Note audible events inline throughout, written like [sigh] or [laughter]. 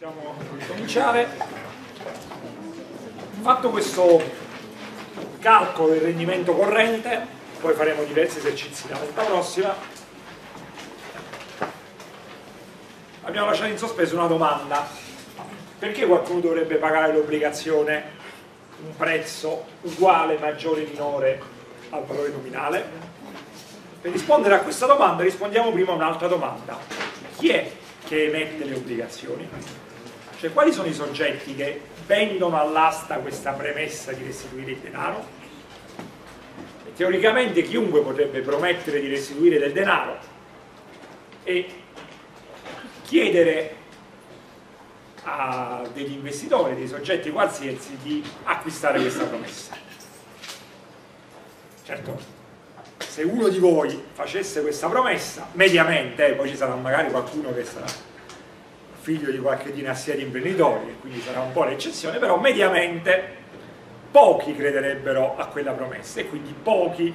Possiamo cominciare. Fatto questo calcolo del rendimento corrente, poi faremo diversi esercizi la volta prossima, abbiamo lasciato in sospeso una domanda. Perché qualcuno dovrebbe pagare l'obbligazione un prezzo uguale, maggiore, minore al valore nominale? Per rispondere a questa domanda rispondiamo prima a un'altra domanda. Chi è che emette le obbligazioni? Cioè quali sono i soggetti che vendono all'asta questa premessa di restituire il denaro? Teoricamente chiunque potrebbe promettere di restituire del denaro e chiedere a degli investitori, dei soggetti qualsiasi di acquistare questa promessa. Certo, se uno di voi facesse questa promessa, mediamente, eh, poi ci sarà magari qualcuno che sarà figlio di qualche dinastia di imprenditori, e quindi sarà un po' l'eccezione, però mediamente pochi crederebbero a quella promessa e quindi pochi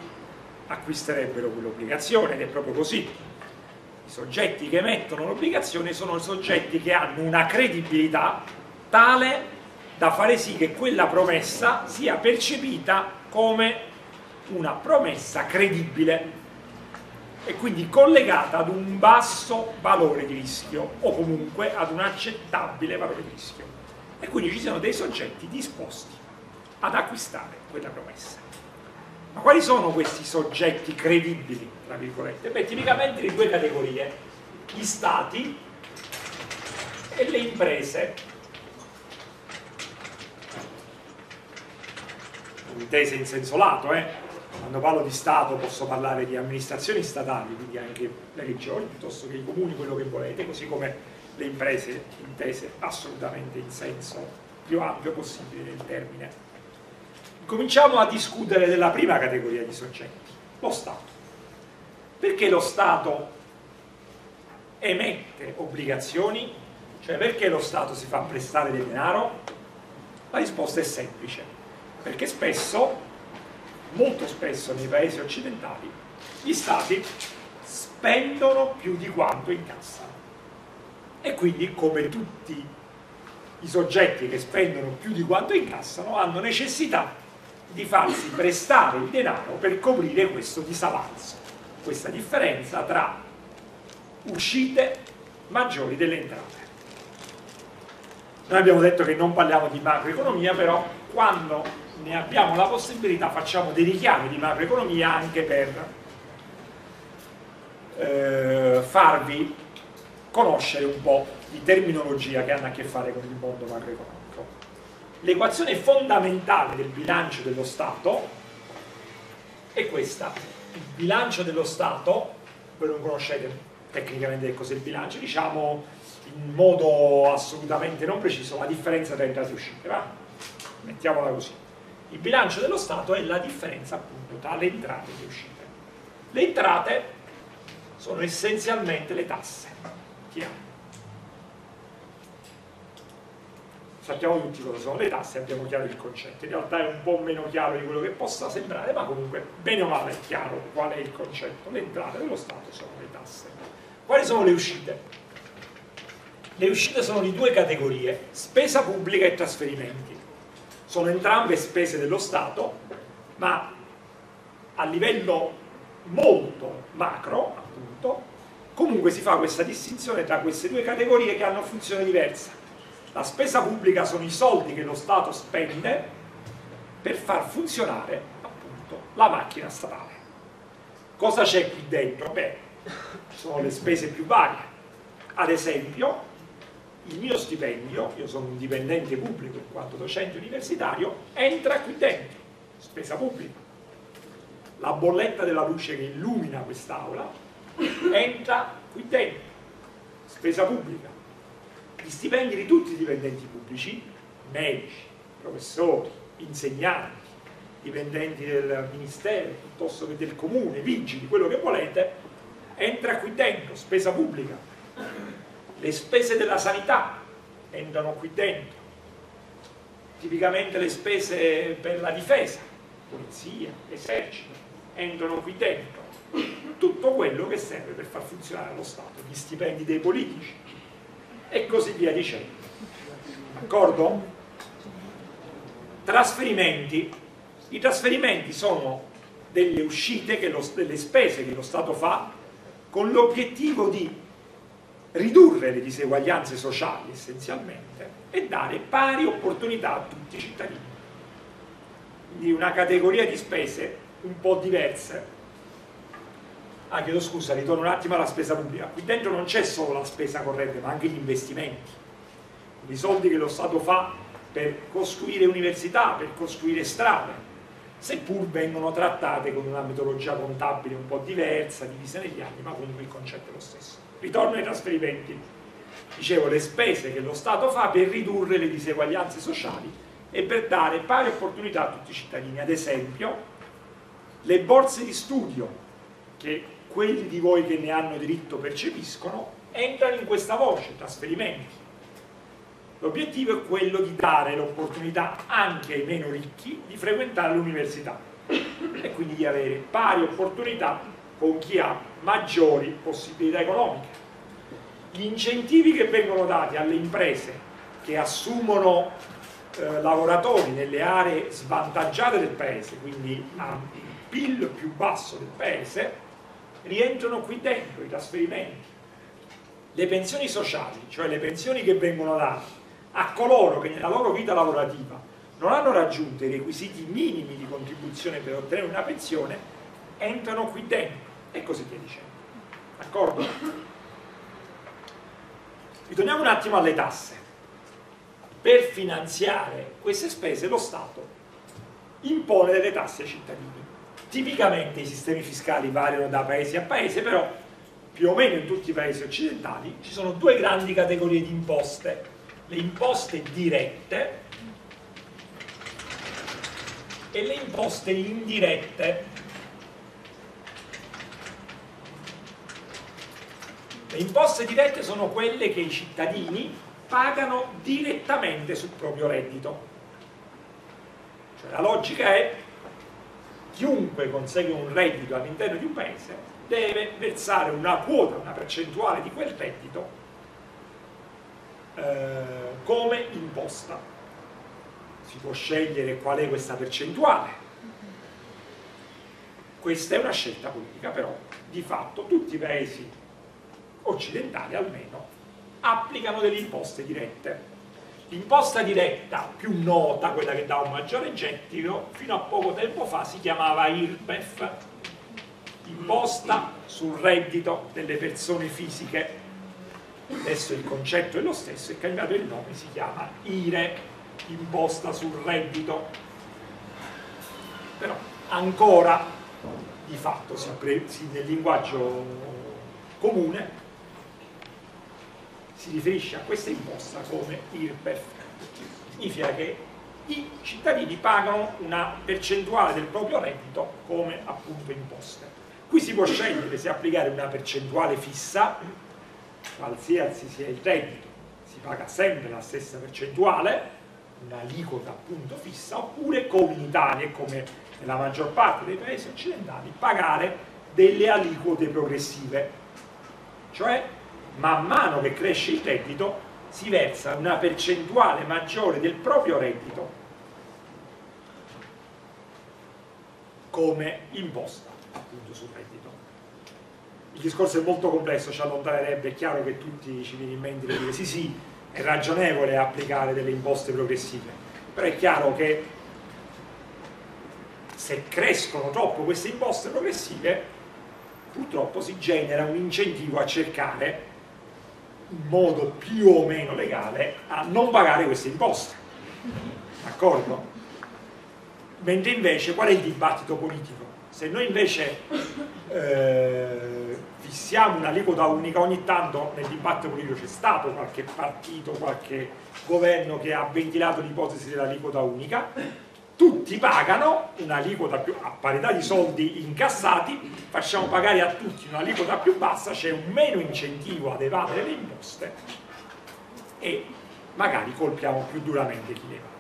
acquisterebbero quell'obbligazione ed è proprio così. I soggetti che emettono l'obbligazione sono soggetti che hanno una credibilità tale da fare sì che quella promessa sia percepita come una promessa credibile e quindi collegata ad un basso valore di rischio o comunque ad un accettabile valore di rischio. E quindi ci sono dei soggetti disposti ad acquistare quella promessa. Ma quali sono questi soggetti credibili, tra virgolette? Beh, tipicamente di due categorie, gli stati e le imprese. Intese in senso lato, eh? Quando parlo di Stato posso parlare di amministrazioni statali, quindi anche le regioni piuttosto che i comuni, quello che volete, così come le imprese intese assolutamente in senso più ampio possibile del termine. Cominciamo a discutere della prima categoria di soggetti, lo Stato. Perché lo Stato emette obbligazioni? Cioè perché lo Stato si fa prestare del denaro? La risposta è semplice, perché spesso molto spesso nei paesi occidentali gli stati spendono più di quanto incassano. E quindi come tutti i soggetti che spendono più di quanto incassano hanno necessità di farsi prestare il denaro per coprire questo disavanzo questa differenza tra uscite maggiori delle entrate. Noi abbiamo detto che non parliamo di macroeconomia però quando ne abbiamo la possibilità, facciamo dei richiami di macroeconomia anche per eh, farvi conoscere un po' di terminologia che hanno a che fare con il mondo macroeconomico. L'equazione fondamentale del bilancio dello Stato è questa. Il bilancio dello Stato, voi non conoscete tecnicamente cos'è il bilancio, diciamo in modo assolutamente non preciso la differenza tra entrate e uscite, va? Mettiamola così il bilancio dello Stato è la differenza appunto tra le entrate e le uscite. Le entrate sono essenzialmente le tasse. Chiaro. Sappiamo tutti cosa sono le tasse, abbiamo chiaro il concetto. In realtà è un po' meno chiaro di quello che possa sembrare, ma comunque bene o male è chiaro qual è il concetto. Le entrate dello Stato sono le tasse. Quali sono le uscite? Le uscite sono di due categorie, spesa pubblica e trasferimenti sono entrambe spese dello Stato, ma a livello molto macro, appunto, comunque si fa questa distinzione tra queste due categorie che hanno funzione diversa. La spesa pubblica sono i soldi che lo Stato spende per far funzionare appunto la macchina statale. Cosa c'è qui dentro? Beh, sono le spese più varie. Ad esempio, il mio stipendio, io sono un dipendente pubblico in quanto docente universitario, entra qui dentro, spesa pubblica. La bolletta della luce che illumina quest'aula entra qui dentro, spesa pubblica. Gli stipendi di tutti i dipendenti pubblici, medici, professori, insegnanti, dipendenti del ministero, piuttosto che del comune, vigili, quello che volete, entra qui dentro, spesa pubblica le spese della sanità entrano qui dentro, tipicamente le spese per la difesa, polizia, esercito, entrano qui dentro, tutto quello che serve per far funzionare lo Stato, gli stipendi dei politici e così via dicendo. D'accordo? Trasferimenti. I trasferimenti sono delle uscite, lo, delle spese che lo Stato fa con l'obiettivo di ridurre le diseguaglianze sociali essenzialmente e dare pari opportunità a tutti i cittadini. Quindi una categoria di spese un po' diverse. Ah, chiedo scusa, ritorno un attimo alla spesa pubblica. Qui dentro non c'è solo la spesa corrente, ma anche gli investimenti. I soldi che lo Stato fa per costruire università, per costruire strade, seppur vengono trattate con una metodologia contabile un po' diversa, divisa negli anni, ma comunque il concetto è lo stesso. Ritorno ai trasferimenti. Dicevo, le spese che lo Stato fa per ridurre le diseguaglianze sociali e per dare pari opportunità a tutti i cittadini. Ad esempio, le borse di studio che quelli di voi che ne hanno diritto percepiscono entrano in questa voce, trasferimenti. L'obiettivo è quello di dare l'opportunità anche ai meno ricchi di frequentare l'università e quindi di avere pari opportunità con chi ha maggiori possibilità economiche. Gli incentivi che vengono dati alle imprese che assumono eh, lavoratori nelle aree svantaggiate del paese, quindi a PIL più basso del paese, rientrano qui dentro i trasferimenti. Le pensioni sociali, cioè le pensioni che vengono date a coloro che nella loro vita lavorativa non hanno raggiunto i requisiti minimi di contribuzione per ottenere una pensione, entrano qui dentro e così via dicendo. D'accordo? Ritorniamo un attimo alle tasse. Per finanziare queste spese lo Stato impone delle tasse ai cittadini. Tipicamente i sistemi fiscali variano da paese a paese, però più o meno in tutti i paesi occidentali ci sono due grandi categorie di imposte. Le imposte dirette e le imposte indirette. Le imposte dirette sono quelle che i cittadini pagano direttamente sul proprio reddito. Cioè, la logica è chiunque consegue un reddito all'interno di un paese deve versare una quota, una percentuale di quel reddito eh, come imposta. Si può scegliere qual è questa percentuale. Questa è una scelta politica, però di fatto tutti i paesi occidentali almeno applicano delle imposte dirette L'imposta diretta più nota, quella che dà un maggiore gettito, fino a poco tempo fa si chiamava IRPEF, imposta sul reddito delle persone fisiche. Adesso il concetto è lo stesso, è cambiato il nome, si chiama IRE, imposta sul reddito. Però ancora di fatto si, nel linguaggio comune si riferisce a questa imposta come IRPEF. Significa che i cittadini pagano una percentuale del proprio reddito come appunto imposte. Qui si può scegliere se applicare una percentuale fissa, qualsiasi sia il reddito, si paga sempre la stessa percentuale, un'aliquota appunto fissa, oppure come in Italia e come nella maggior parte dei paesi occidentali, pagare delle aliquote progressive, cioè man mano che cresce il reddito si versa una percentuale maggiore del proprio reddito come imposta appunto sul reddito. Il discorso è molto complesso, ci allontanerebbe, è chiaro che tutti ci viene in mente di dire sì sì, è ragionevole applicare delle imposte progressive, però è chiaro che se crescono troppo queste imposte progressive purtroppo si genera un incentivo a cercare in modo più o meno legale a non pagare queste imposte d'accordo? mentre invece qual è il dibattito politico? se noi invece eh, fissiamo un'aliquota unica ogni tanto nel dibattito politico c'è stato qualche partito, qualche governo che ha ventilato l'ipotesi dell'aliquota unica tutti pagano un'aliquota più a parità di soldi incassati facciamo pagare a tutti un'aliquota più bassa c'è un meno incentivo ad evadere le imposte e magari colpiamo più duramente chi le evade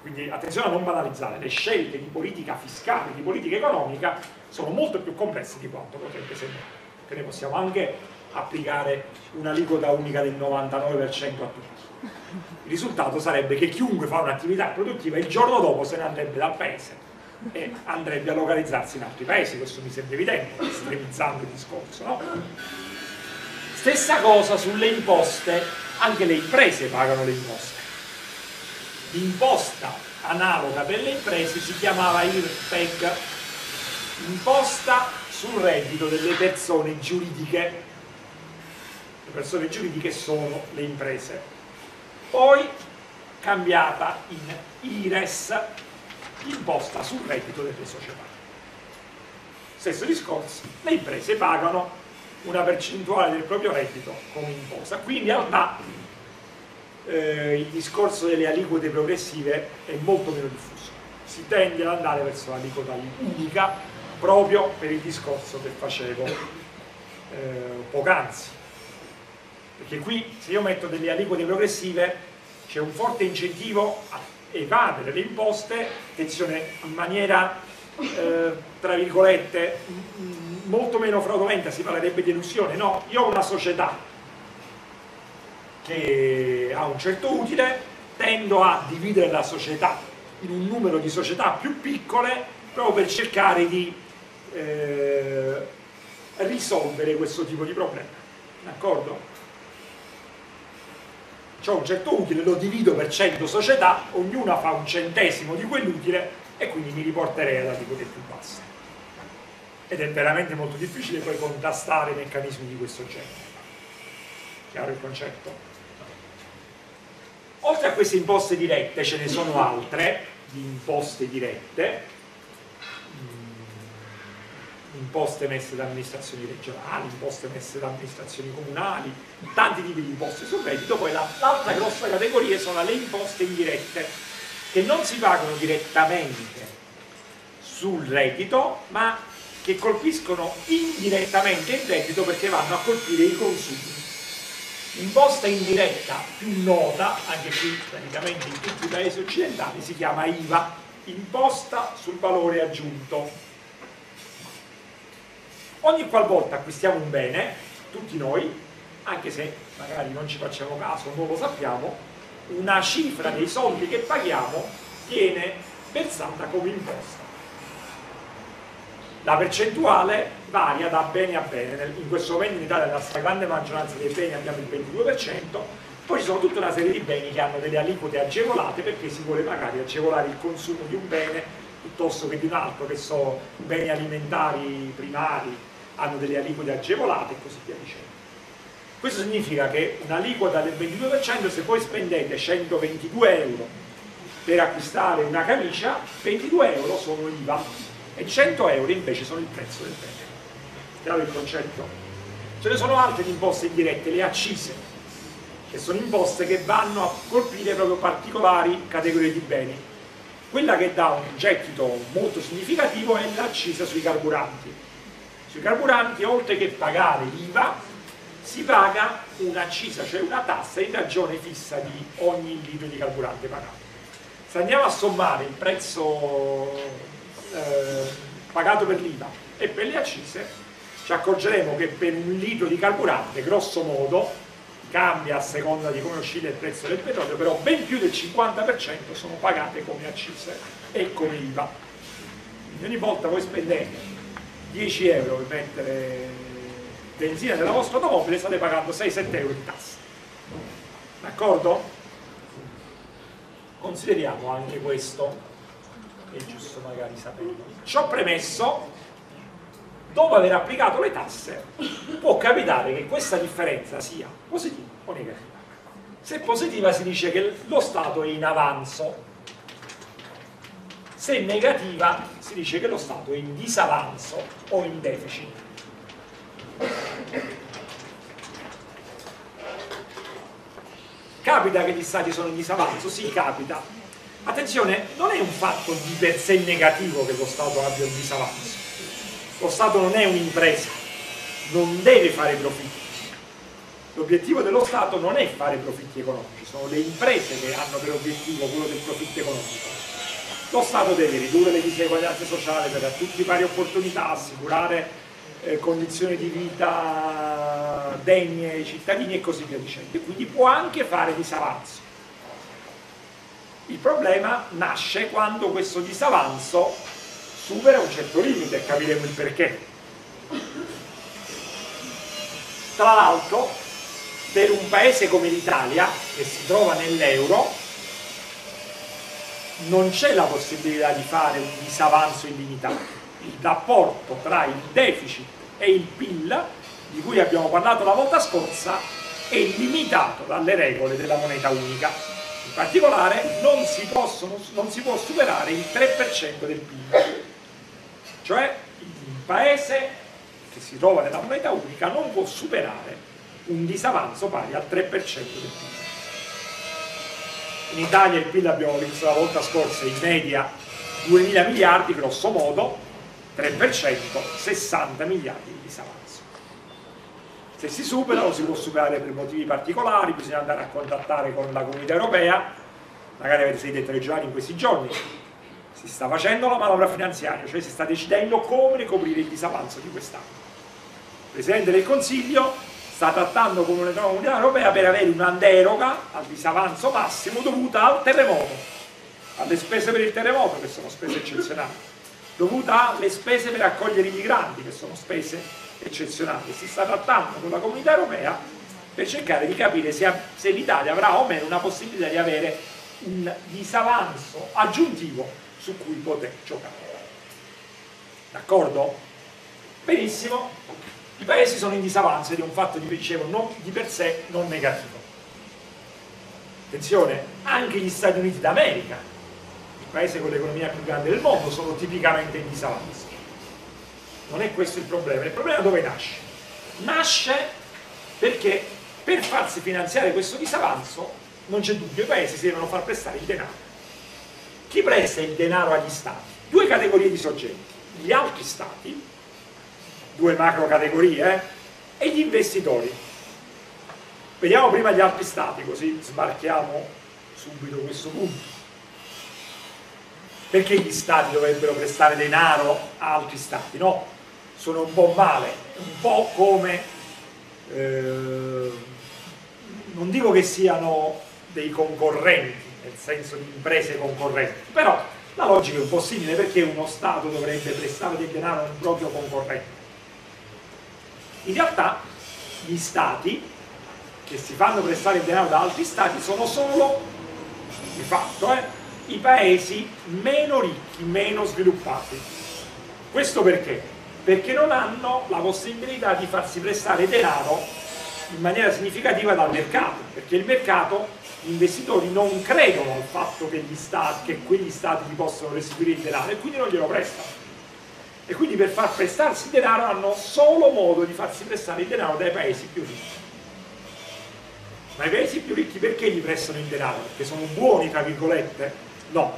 quindi attenzione a non banalizzare le scelte di politica fiscale di politica economica sono molto più complesse di quanto potrebbe sembrare. Che ne possiamo anche applicare un'aliquota unica del 99% a tutti Il risultato sarebbe che chiunque fa un'attività produttiva il giorno dopo se ne andrebbe dal paese e andrebbe a localizzarsi in altri paesi, questo mi sembra evidente, estremizzando il discorso. No? Stessa cosa sulle imposte, anche le imprese pagano le imposte. L'imposta analoga per le imprese si chiamava IRPEG, imposta sul reddito delle persone giuridiche. Le persone giuridiche sono le imprese. Poi cambiata in IRES, imposta sul reddito delle società. Stesso discorso, le imprese pagano una percentuale del proprio reddito come imposta, qui in realtà eh, il discorso delle aliquote progressive è molto meno diffuso, si tende ad andare verso l'aliquota unica proprio per il discorso che facevo eh, poc'anzi, perché qui se io metto delle aliquote progressive c'è un forte incentivo a evadere le imposte, attenzione, in maniera, eh, tra virgolette, molto meno fraudolenta, si parlerebbe di elusione, no, io ho una società che ha un certo utile, tendo a dividere la società in un numero di società più piccole proprio per cercare di eh, risolvere questo tipo di problema, d'accordo? Ho un certo utile, lo divido per 100 società, ognuna fa un centesimo di quell'utile e quindi mi riporterei alla aliquote più basse. Ed è veramente molto difficile poi contrastare meccanismi di questo genere. Chiaro il concetto? Oltre a queste imposte dirette ce ne sono altre di imposte dirette imposte messe da amministrazioni regionali, imposte messe da amministrazioni comunali, tanti tipi di imposte sul reddito, poi l'altra grossa categoria sono le imposte indirette, che non si pagano direttamente sul reddito, ma che colpiscono indirettamente il reddito perché vanno a colpire i consumi. L'imposta indiretta più nota, anche qui praticamente in tutti i paesi occidentali, si chiama IVA, imposta sul valore aggiunto Ogni qualvolta acquistiamo un bene, tutti noi, anche se magari non ci facciamo caso, non lo sappiamo, una cifra dei soldi che paghiamo viene versata come imposta. La percentuale varia da bene a bene, in questo momento in Italia la stragrande maggioranza dei beni abbiamo il 22%, poi ci sono tutta una serie di beni che hanno delle aliquote agevolate perché si vuole magari agevolare il consumo di un bene piuttosto che di un altro, che sono beni alimentari primari, hanno delle aliquote agevolate e così via dicendo. Questo significa che un'aliquota del 22% se voi spendete 122 euro per acquistare una camicia, 22 euro sono IVA e 100 euro invece sono il prezzo del bene. Chiaro il concetto? Ce ne sono altre di imposte indirette, le accise, che sono imposte che vanno a colpire proprio particolari categorie di beni. Quella che dà un gettito molto significativo è l'accisa sui carburanti sui carburanti, oltre che pagare l'IVA, si paga un'accisa, cioè una tassa in ragione fissa di ogni litro di carburante pagato. Se andiamo a sommare il prezzo eh, pagato per l'IVA e per le accise, ci accorgeremo che per un litro di carburante, grosso modo, cambia a seconda di come oscilla il prezzo del petrolio, però ben più del 50% sono pagate come accise e come IVA. Quindi ogni volta voi spendete 10 euro per mettere benzina nella vostra automobile state pagando 6-7 euro di tasse. D'accordo? consideriamo anche questo è giusto magari saperlo. Ciò premesso dopo aver applicato le tasse può capitare che questa differenza sia positiva o negativa. Se positiva si dice che lo Stato è in avanzo se negativa si dice che lo Stato è in disavanzo o in deficit. Capita che gli Stati sono in disavanzo? Sì, capita. Attenzione, non è un fatto di per sé negativo che lo Stato abbia un disavanzo. Lo Stato non è un'impresa, non deve fare profitti. L'obiettivo dello Stato non è fare profitti economici, sono le imprese che hanno per obiettivo quello del profitto economico lo Stato deve ridurre le diseguaglianze sociali per dare a tutti pari opportunità, assicurare eh, condizioni di vita degne ai cittadini e così via dicendo. Quindi può anche fare disavanzo. Il problema nasce quando questo disavanzo supera un certo limite e capiremo il perché. Tra l'altro, per un paese come l'Italia, che si trova nell'euro, non c'è la possibilità di fare un disavanzo illimitato. Il rapporto tra il deficit e il PIL, di cui abbiamo parlato la volta scorsa, è limitato dalle regole della moneta unica. In particolare non si, possono, non si può superare il 3% del PIL. Cioè il paese che si trova nella moneta unica non può superare un disavanzo pari al 3% del PIL. In Italia il PIL abbiamo visto la volta scorsa in media 2.000 miliardi, grosso modo, 3%, 60 miliardi di disavanzo. Se si supera lo si può superare per motivi particolari, bisogna andare a contattare con la comunità europea, magari avete sentito i giornali in questi giorni, si sta facendo la manovra finanziaria, cioè si sta decidendo come ricoprire il disavanzo di quest'anno. Presidente del Consiglio sta trattando con l'Unione Europea per avere una deroga al disavanzo massimo dovuta al terremoto, alle spese per il terremoto che sono spese eccezionali, dovuta alle spese per accogliere i migranti che sono spese eccezionali. Si sta trattando con la comunità europea per cercare di capire se, se l'Italia avrà o meno una possibilità di avere un disavanzo aggiuntivo su cui poter giocare. D'accordo? Benissimo, i paesi sono in disavanzo è un fatto, di, dicevo, non, di per sé non negativo. Attenzione, anche gli Stati Uniti d'America, il paese con l'economia più grande del mondo, sono tipicamente in disavanzo. Non è questo il problema, il problema dove nasce? Nasce perché per farsi finanziare questo disavanzo, non c'è dubbio, i paesi si devono far prestare il denaro. Chi presta il denaro agli Stati? Due categorie di soggetti, gli altri Stati due macro categorie, eh? e gli investitori. Vediamo prima gli altri stati, così sbarchiamo subito questo punto. Perché gli stati dovrebbero prestare denaro a altri stati? No, sono un po' male, un po' come, eh, non dico che siano dei concorrenti, nel senso di imprese concorrenti, però la logica è un po' simile perché uno Stato dovrebbe prestare del denaro a un proprio concorrente in realtà gli stati che si fanno prestare il denaro da altri stati sono solo, di fatto, eh, i paesi meno ricchi, meno sviluppati. Questo perché? Perché non hanno la possibilità di farsi prestare denaro in maniera significativa dal mercato, perché il mercato, gli investitori non credono al fatto che, stati, che quegli stati gli possono restituire il denaro e quindi non glielo prestano e quindi per far prestarsi denaro hanno solo modo di farsi prestare il denaro dai paesi più ricchi. Ma i paesi più ricchi perché gli prestano il denaro? Perché sono buoni, tra virgolette? No.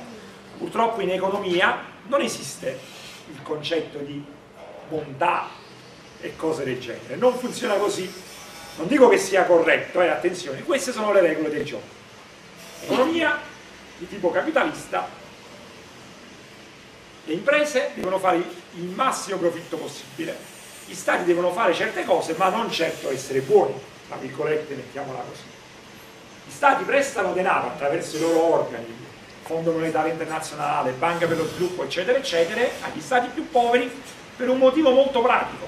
Purtroppo in economia non esiste il concetto di bontà e cose del genere. Non funziona così. Non dico che sia corretto, eh, attenzione, queste sono le regole del gioco. Economia di tipo capitalista le imprese devono fare il massimo profitto possibile, gli stati devono fare certe cose ma non certo essere buoni, tra virgolette mettiamola così. Gli stati prestano denaro attraverso i loro organi, Fondo Monetario Internazionale, Banca per lo Sviluppo, eccetera, eccetera, agli stati più poveri per un motivo molto pratico,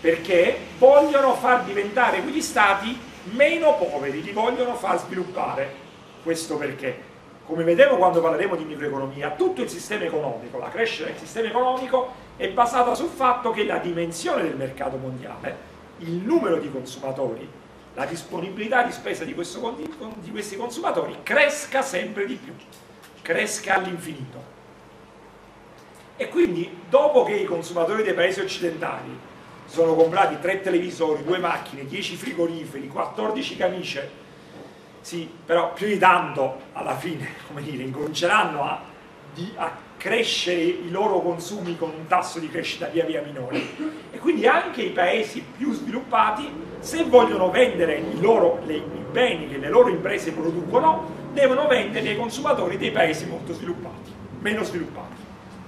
perché vogliono far diventare quegli stati meno poveri, li vogliono far sviluppare. Questo perché? Come vedremo quando parleremo di microeconomia, tutto il sistema economico, la crescita del sistema economico è basata sul fatto che la dimensione del mercato mondiale, il numero di consumatori, la disponibilità di spesa di, questo, di questi consumatori cresca sempre di più, cresca all'infinito. E quindi dopo che i consumatori dei paesi occidentali sono comprati tre televisori, due macchine, 10 frigoriferi, 14 camicie, sì, però più di tanto alla fine, [laughs] come dire, incominceranno a, di, a, crescere i loro consumi con un tasso di crescita via via minore e quindi anche i paesi più sviluppati se vogliono vendere i, loro, le, i beni che le loro imprese producono devono vendere ai consumatori dei paesi molto sviluppati, meno sviluppati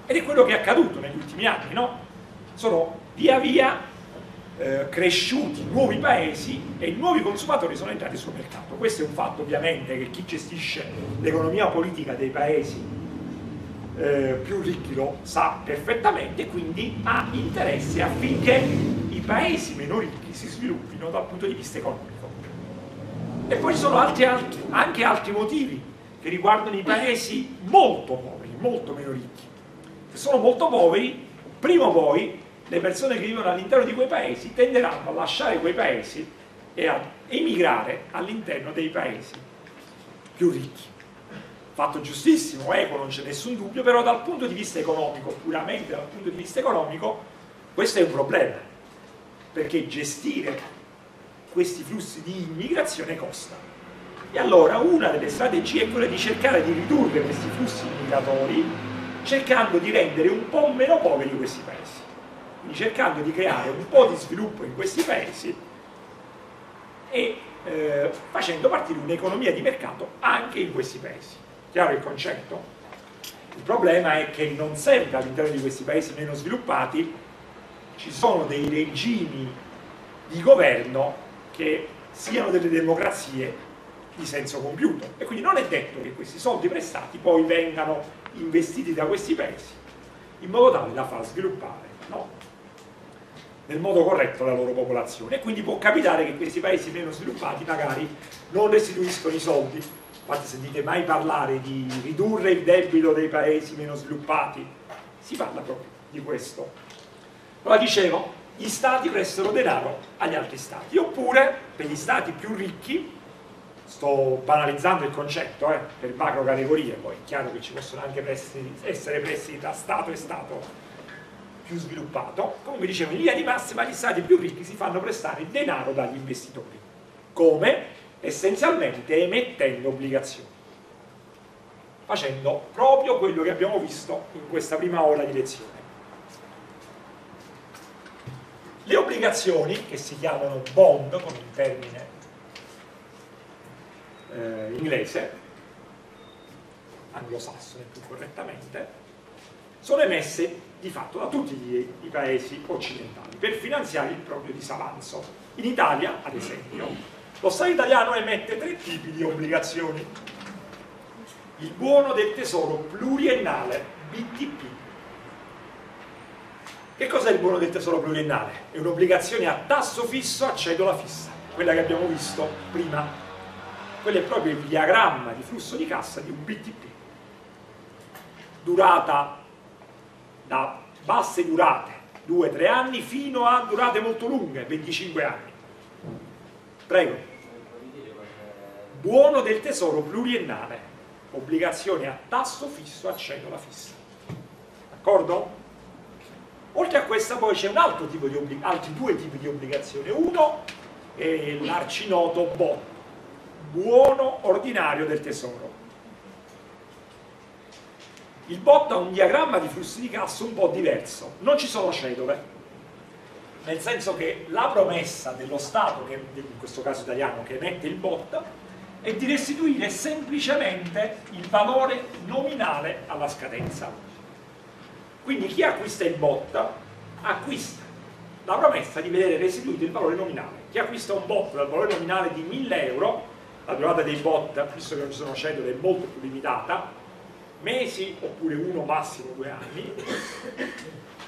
ed è quello che è accaduto negli ultimi anni, no? Sono via via eh, cresciuti nuovi paesi e nuovi consumatori sono entrati sul mercato. Questo è un fatto ovviamente che chi gestisce l'economia politica dei paesi eh, più ricchi lo sa perfettamente quindi ha interesse affinché i paesi meno ricchi si sviluppino dal punto di vista economico. E poi ci sono altri, altri, anche altri motivi che riguardano i paesi molto poveri, molto meno ricchi. Se sono molto poveri, prima o poi le persone che vivono all'interno di quei paesi tenderanno a lasciare quei paesi e a emigrare all'interno dei paesi più ricchi. Fatto giustissimo, eco, non c'è nessun dubbio, però dal punto di vista economico, puramente dal punto di vista economico, questo è un problema, perché gestire questi flussi di immigrazione costa. E allora una delle strategie è quella di cercare di ridurre questi flussi migratori cercando di rendere un po' meno poveri questi paesi cercando di creare un po' di sviluppo in questi paesi e eh, facendo partire un'economia di mercato anche in questi paesi. Chiaro il concetto? Il problema è che non sempre all'interno di questi paesi meno sviluppati ci sono dei regimi di governo che siano delle democrazie di senso compiuto e quindi non è detto che questi soldi prestati poi vengano investiti da questi paesi in modo tale da far sviluppare no? Nel modo corretto la loro popolazione. E quindi può capitare che questi paesi meno sviluppati magari non restituiscono i soldi. Infatti sentite mai parlare di ridurre il debito dei paesi meno sviluppati si parla proprio di questo. Allora dicevo gli stati prestano denaro agli altri stati. Oppure per gli stati più ricchi sto banalizzando il concetto eh, per macro categorie poi è chiaro che ci possono anche prestiti, essere prestiti da stato e stato più sviluppato, come dicevo in linea di massima gli stati più ricchi si fanno prestare denaro dagli investitori. Come? Essenzialmente emettendo obbligazioni. Facendo proprio quello che abbiamo visto in questa prima ora di lezione. Le obbligazioni, che si chiamano bond, con un termine eh, inglese, anglosassone più correttamente, sono emesse di fatto da tutti i paesi occidentali per finanziare il proprio disavanzo. In Italia, ad esempio, lo Stato italiano emette tre tipi di obbligazioni. Il buono del tesoro pluriennale, BTP. Che cos'è il buono del tesoro pluriennale? È un'obbligazione a tasso fisso a cedola fissa, quella che abbiamo visto prima. Quello è proprio il diagramma di flusso di cassa di un BTP. Durata da basse durate, 2-3 anni, fino a durate molto lunghe, 25 anni. Prego. Buono del tesoro pluriennale, obbligazioni a tasso fisso a cedola fissa. D'accordo? Oltre a questa poi c'è obbligazione, altri due tipi di obbligazioni. Uno è l'arcinoto BOT, buono ordinario del tesoro il bot ha un diagramma di flussi di cassa un po' diverso, non ci sono cedole, nel senso che la promessa dello Stato, che in questo caso italiano, che emette il bot, è di restituire semplicemente il valore nominale alla scadenza. Quindi chi acquista il bot acquista la promessa di vedere restituito il valore nominale. Chi acquista un bot dal valore nominale di 1000 euro, la durata dei bot, visto che non ci sono cedole, è molto più limitata, mesi oppure uno massimo due anni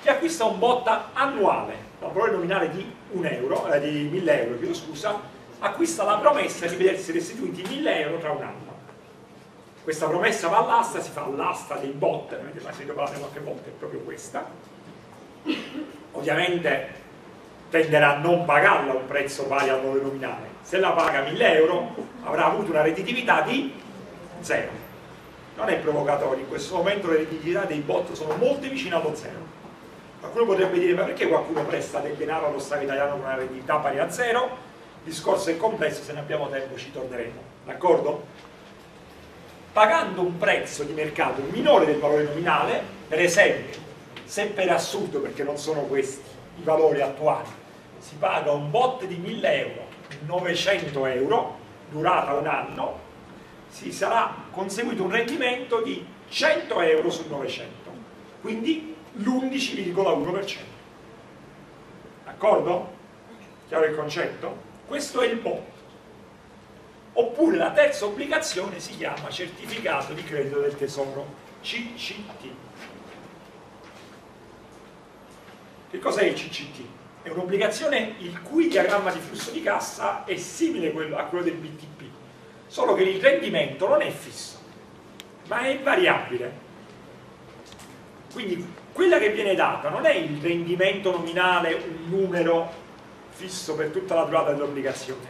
che acquista un botta annuale. A valore nominale di, un euro, eh, di 1000 euro chiedo scusa. Acquista la promessa di vedersi restituiti 1000 euro tra un anno. Questa promessa va all'asta, si fa l'asta dei bot avete mai sentito parlare qualche volta, è proprio questa. Ovviamente tenderà a non pagarla un prezzo pari al valore nominale se la paga 1000 euro avrà avuto una redditività di zero non è provocatorio, in questo momento le liquidità dei bot sono molto vicine allo zero. Qualcuno potrebbe dire, ma perché qualcuno presta del denaro allo Stato italiano con una redditività pari a zero? Il discorso è complesso, se ne abbiamo tempo ci torneremo, d'accordo? Pagando un prezzo di mercato minore del valore nominale, per esempio, se per assurdo, perché non sono questi i valori attuali, si paga un bot di 1000 euro, 900 euro, durata un anno, si sarà conseguito un rendimento di 100 euro su 900, quindi l'11,1%. d'accordo? chiaro il concetto? questo è il bond oppure la terza obbligazione si chiama certificato di credito del tesoro CCT che cos'è il CCT? è un'obbligazione il cui diagramma di flusso di cassa è simile a quello del BTP solo che il rendimento non è fisso ma è variabile quindi quella che viene data non è il rendimento nominale, un numero fisso per tutta la durata dell'obbligazione,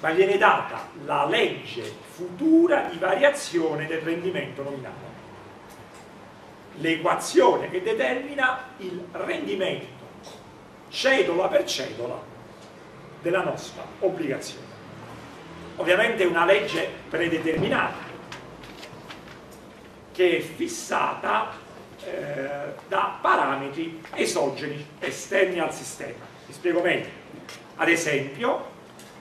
ma viene data la legge futura di variazione del rendimento nominale. L'equazione che determina il rendimento cedola per cedola della nostra obbligazione. Ovviamente è una legge predeterminata che è fissata eh, da parametri esogeni esterni al sistema. Vi spiego meglio. Ad esempio,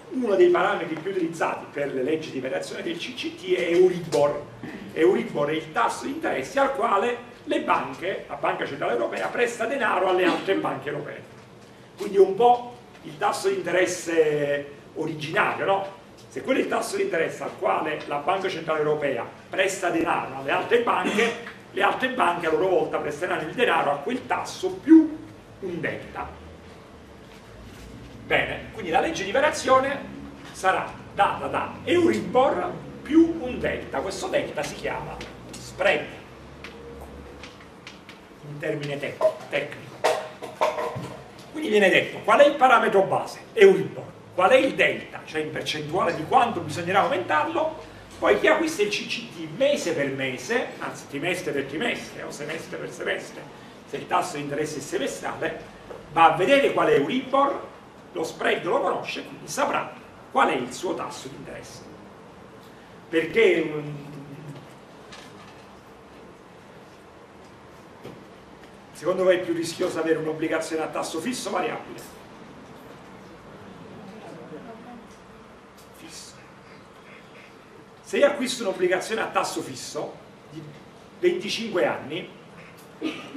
uno dei parametri più utilizzati per le leggi di variazione del CCT è Euribor. Euribor è il tasso di interessi al quale le banche, la Banca Centrale Europea, presta denaro alle altre banche europee. Quindi un po' il tasso di interesse originario, no? Se quello è il tasso di interesse al quale la Banca Centrale Europea presta denaro alle altre banche, le altre banche a loro volta presteranno il denaro a quel tasso più un delta. Bene, quindi la legge di variazione sarà data da Euribor più un delta, questo delta si chiama spread in termine tecnico. Quindi viene detto qual è il parametro base? Euribor. Qual è il delta, cioè in percentuale di quanto bisognerà aumentarlo? Poi chi acquista il CCT mese per mese, anzi trimestre per trimestre o semestre per semestre, se il tasso di interesse è semestrale, va a vedere qual è Euribor, lo spread lo conosce, quindi saprà qual è il suo tasso di interesse. Perché secondo voi è più rischioso avere un'obbligazione a tasso fisso o variabile? Se io acquisto un'obbligazione a tasso fisso di 25 anni,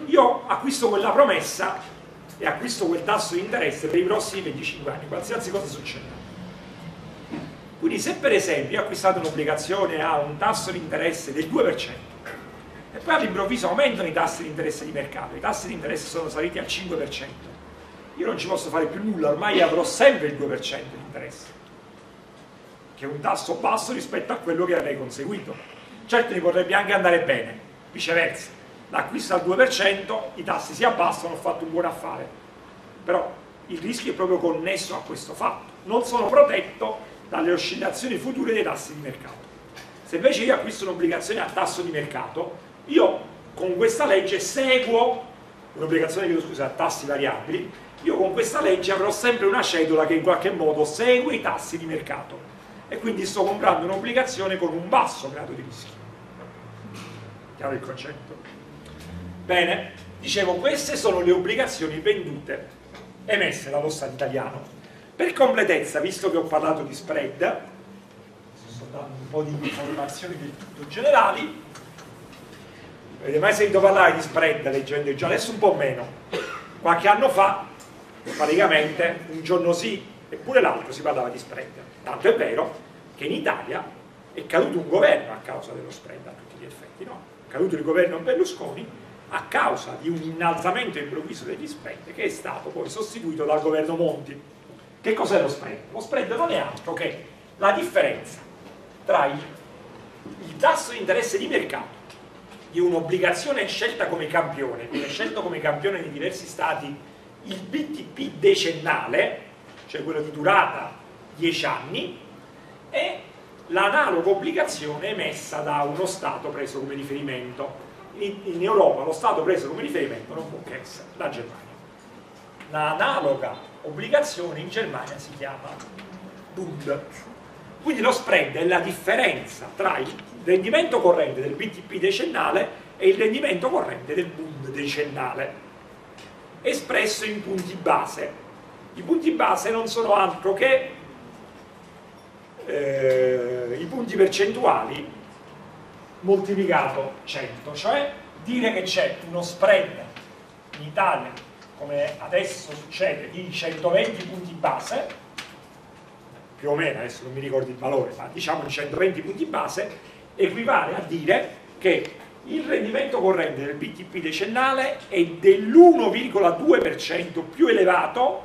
io acquisto quella promessa e acquisto quel tasso di interesse per i prossimi 25 anni, qualsiasi cosa succeda. Quindi se per esempio io ho acquistato un'obbligazione a un tasso di interesse del 2% e poi all'improvviso aumentano i tassi di interesse di mercato, i tassi di interesse sono saliti al 5%, io non ci posso fare più nulla, ormai avrò sempre il 2% di interesse che è un tasso basso rispetto a quello che avrei conseguito. Certo mi potrebbe anche andare bene, viceversa, l'acquisto al 2%, i tassi si abbassano, ho fatto un buon affare, però il rischio è proprio connesso a questo fatto, non sono protetto dalle oscillazioni future dei tassi di mercato. Se invece io acquisto un'obbligazione a tasso di mercato, io con questa legge seguo un'obbligazione a tassi variabili, io con questa legge avrò sempre una cedola che in qualche modo segue i tassi di mercato e quindi sto comprando un'obbligazione con un basso grado di rischio. Chiaro il concetto? Bene, dicevo, queste sono le obbligazioni vendute, emesse dallo Stato italiano. Per completezza, visto che ho parlato di spread, sto dando un po' di informazioni del tutto generali, avete mai sentito parlare di spread leggendo già adesso un po' meno. Qualche anno fa, praticamente, un giorno sì, eppure l'altro si parlava di spread. Tanto è vero che in Italia è caduto un governo a causa dello spread a tutti gli effetti, no? È caduto il governo Berlusconi a causa di un innalzamento improvviso degli spread che è stato poi sostituito dal governo Monti. Che cos'è lo spread? Lo spread non è altro che la differenza tra il, il tasso di interesse di mercato di un'obbligazione scelta come campione, viene scelto come campione in diversi stati il BTP decennale, cioè quello di durata 10 anni, e l'analoga obbligazione emessa da uno Stato preso come riferimento. In, Europa lo Stato preso come riferimento non può che essere la Germania. L'analoga obbligazione in Germania si chiama Bund. Quindi lo spread è la differenza tra il rendimento corrente del BTP decennale e il rendimento corrente del Bund decennale, espresso in punti base i punti base non sono altro che eh, i punti percentuali moltiplicato 100, cioè dire che c'è uno spread in Italia come adesso succede, di 120 punti base, più o meno, adesso non mi ricordo il valore, ma diciamo di 120 punti base, equivale a dire che il rendimento corrente del BTP decennale è dell'1,2% più elevato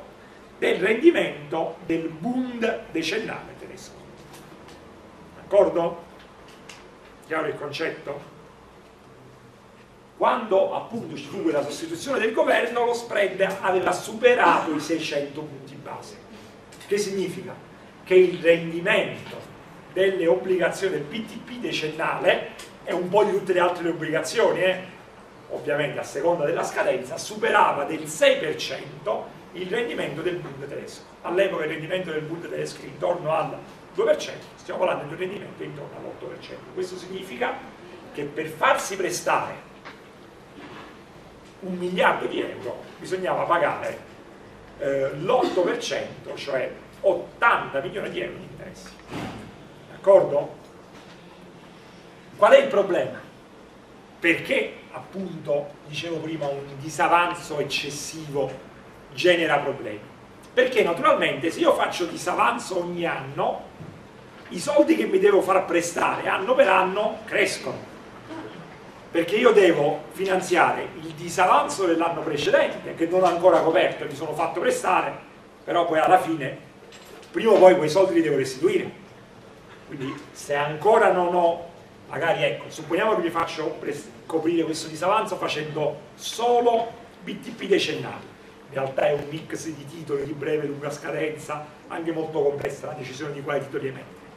del rendimento del Bund decennale. D'accordo? Chiaro il concetto? Quando appunto ci fu quella sostituzione del governo lo spread aveva superato i 600 punti base. Che significa? Che il rendimento delle obbligazioni del BTP decennale e un po' di tutte le altre obbligazioni, eh? ovviamente a seconda della scadenza, superava del 6% il rendimento del Bund tedesco. All'epoca il rendimento del Bund tedesco è intorno al 2%, stiamo parlando di un rendimento intorno all'8%. Questo significa che per farsi prestare un miliardo di euro bisognava pagare eh, l'8%, cioè 80 milioni di euro di interessi. D'accordo? Qual è il problema? Perché appunto, dicevo prima, un disavanzo eccessivo genera problemi? Perché naturalmente se io faccio disavanzo ogni anno, i soldi che mi devo far prestare anno per anno crescono. Perché io devo finanziare il disavanzo dell'anno precedente, che non ho ancora coperto, mi sono fatto prestare, però poi alla fine, prima o poi quei soldi li devo restituire. Quindi se ancora non ho magari ecco, supponiamo che vi faccio coprire questo disavanzo facendo solo BTP decennali in realtà è un mix di titoli di breve e lunga scadenza anche molto complessa la decisione di quali titoli emettere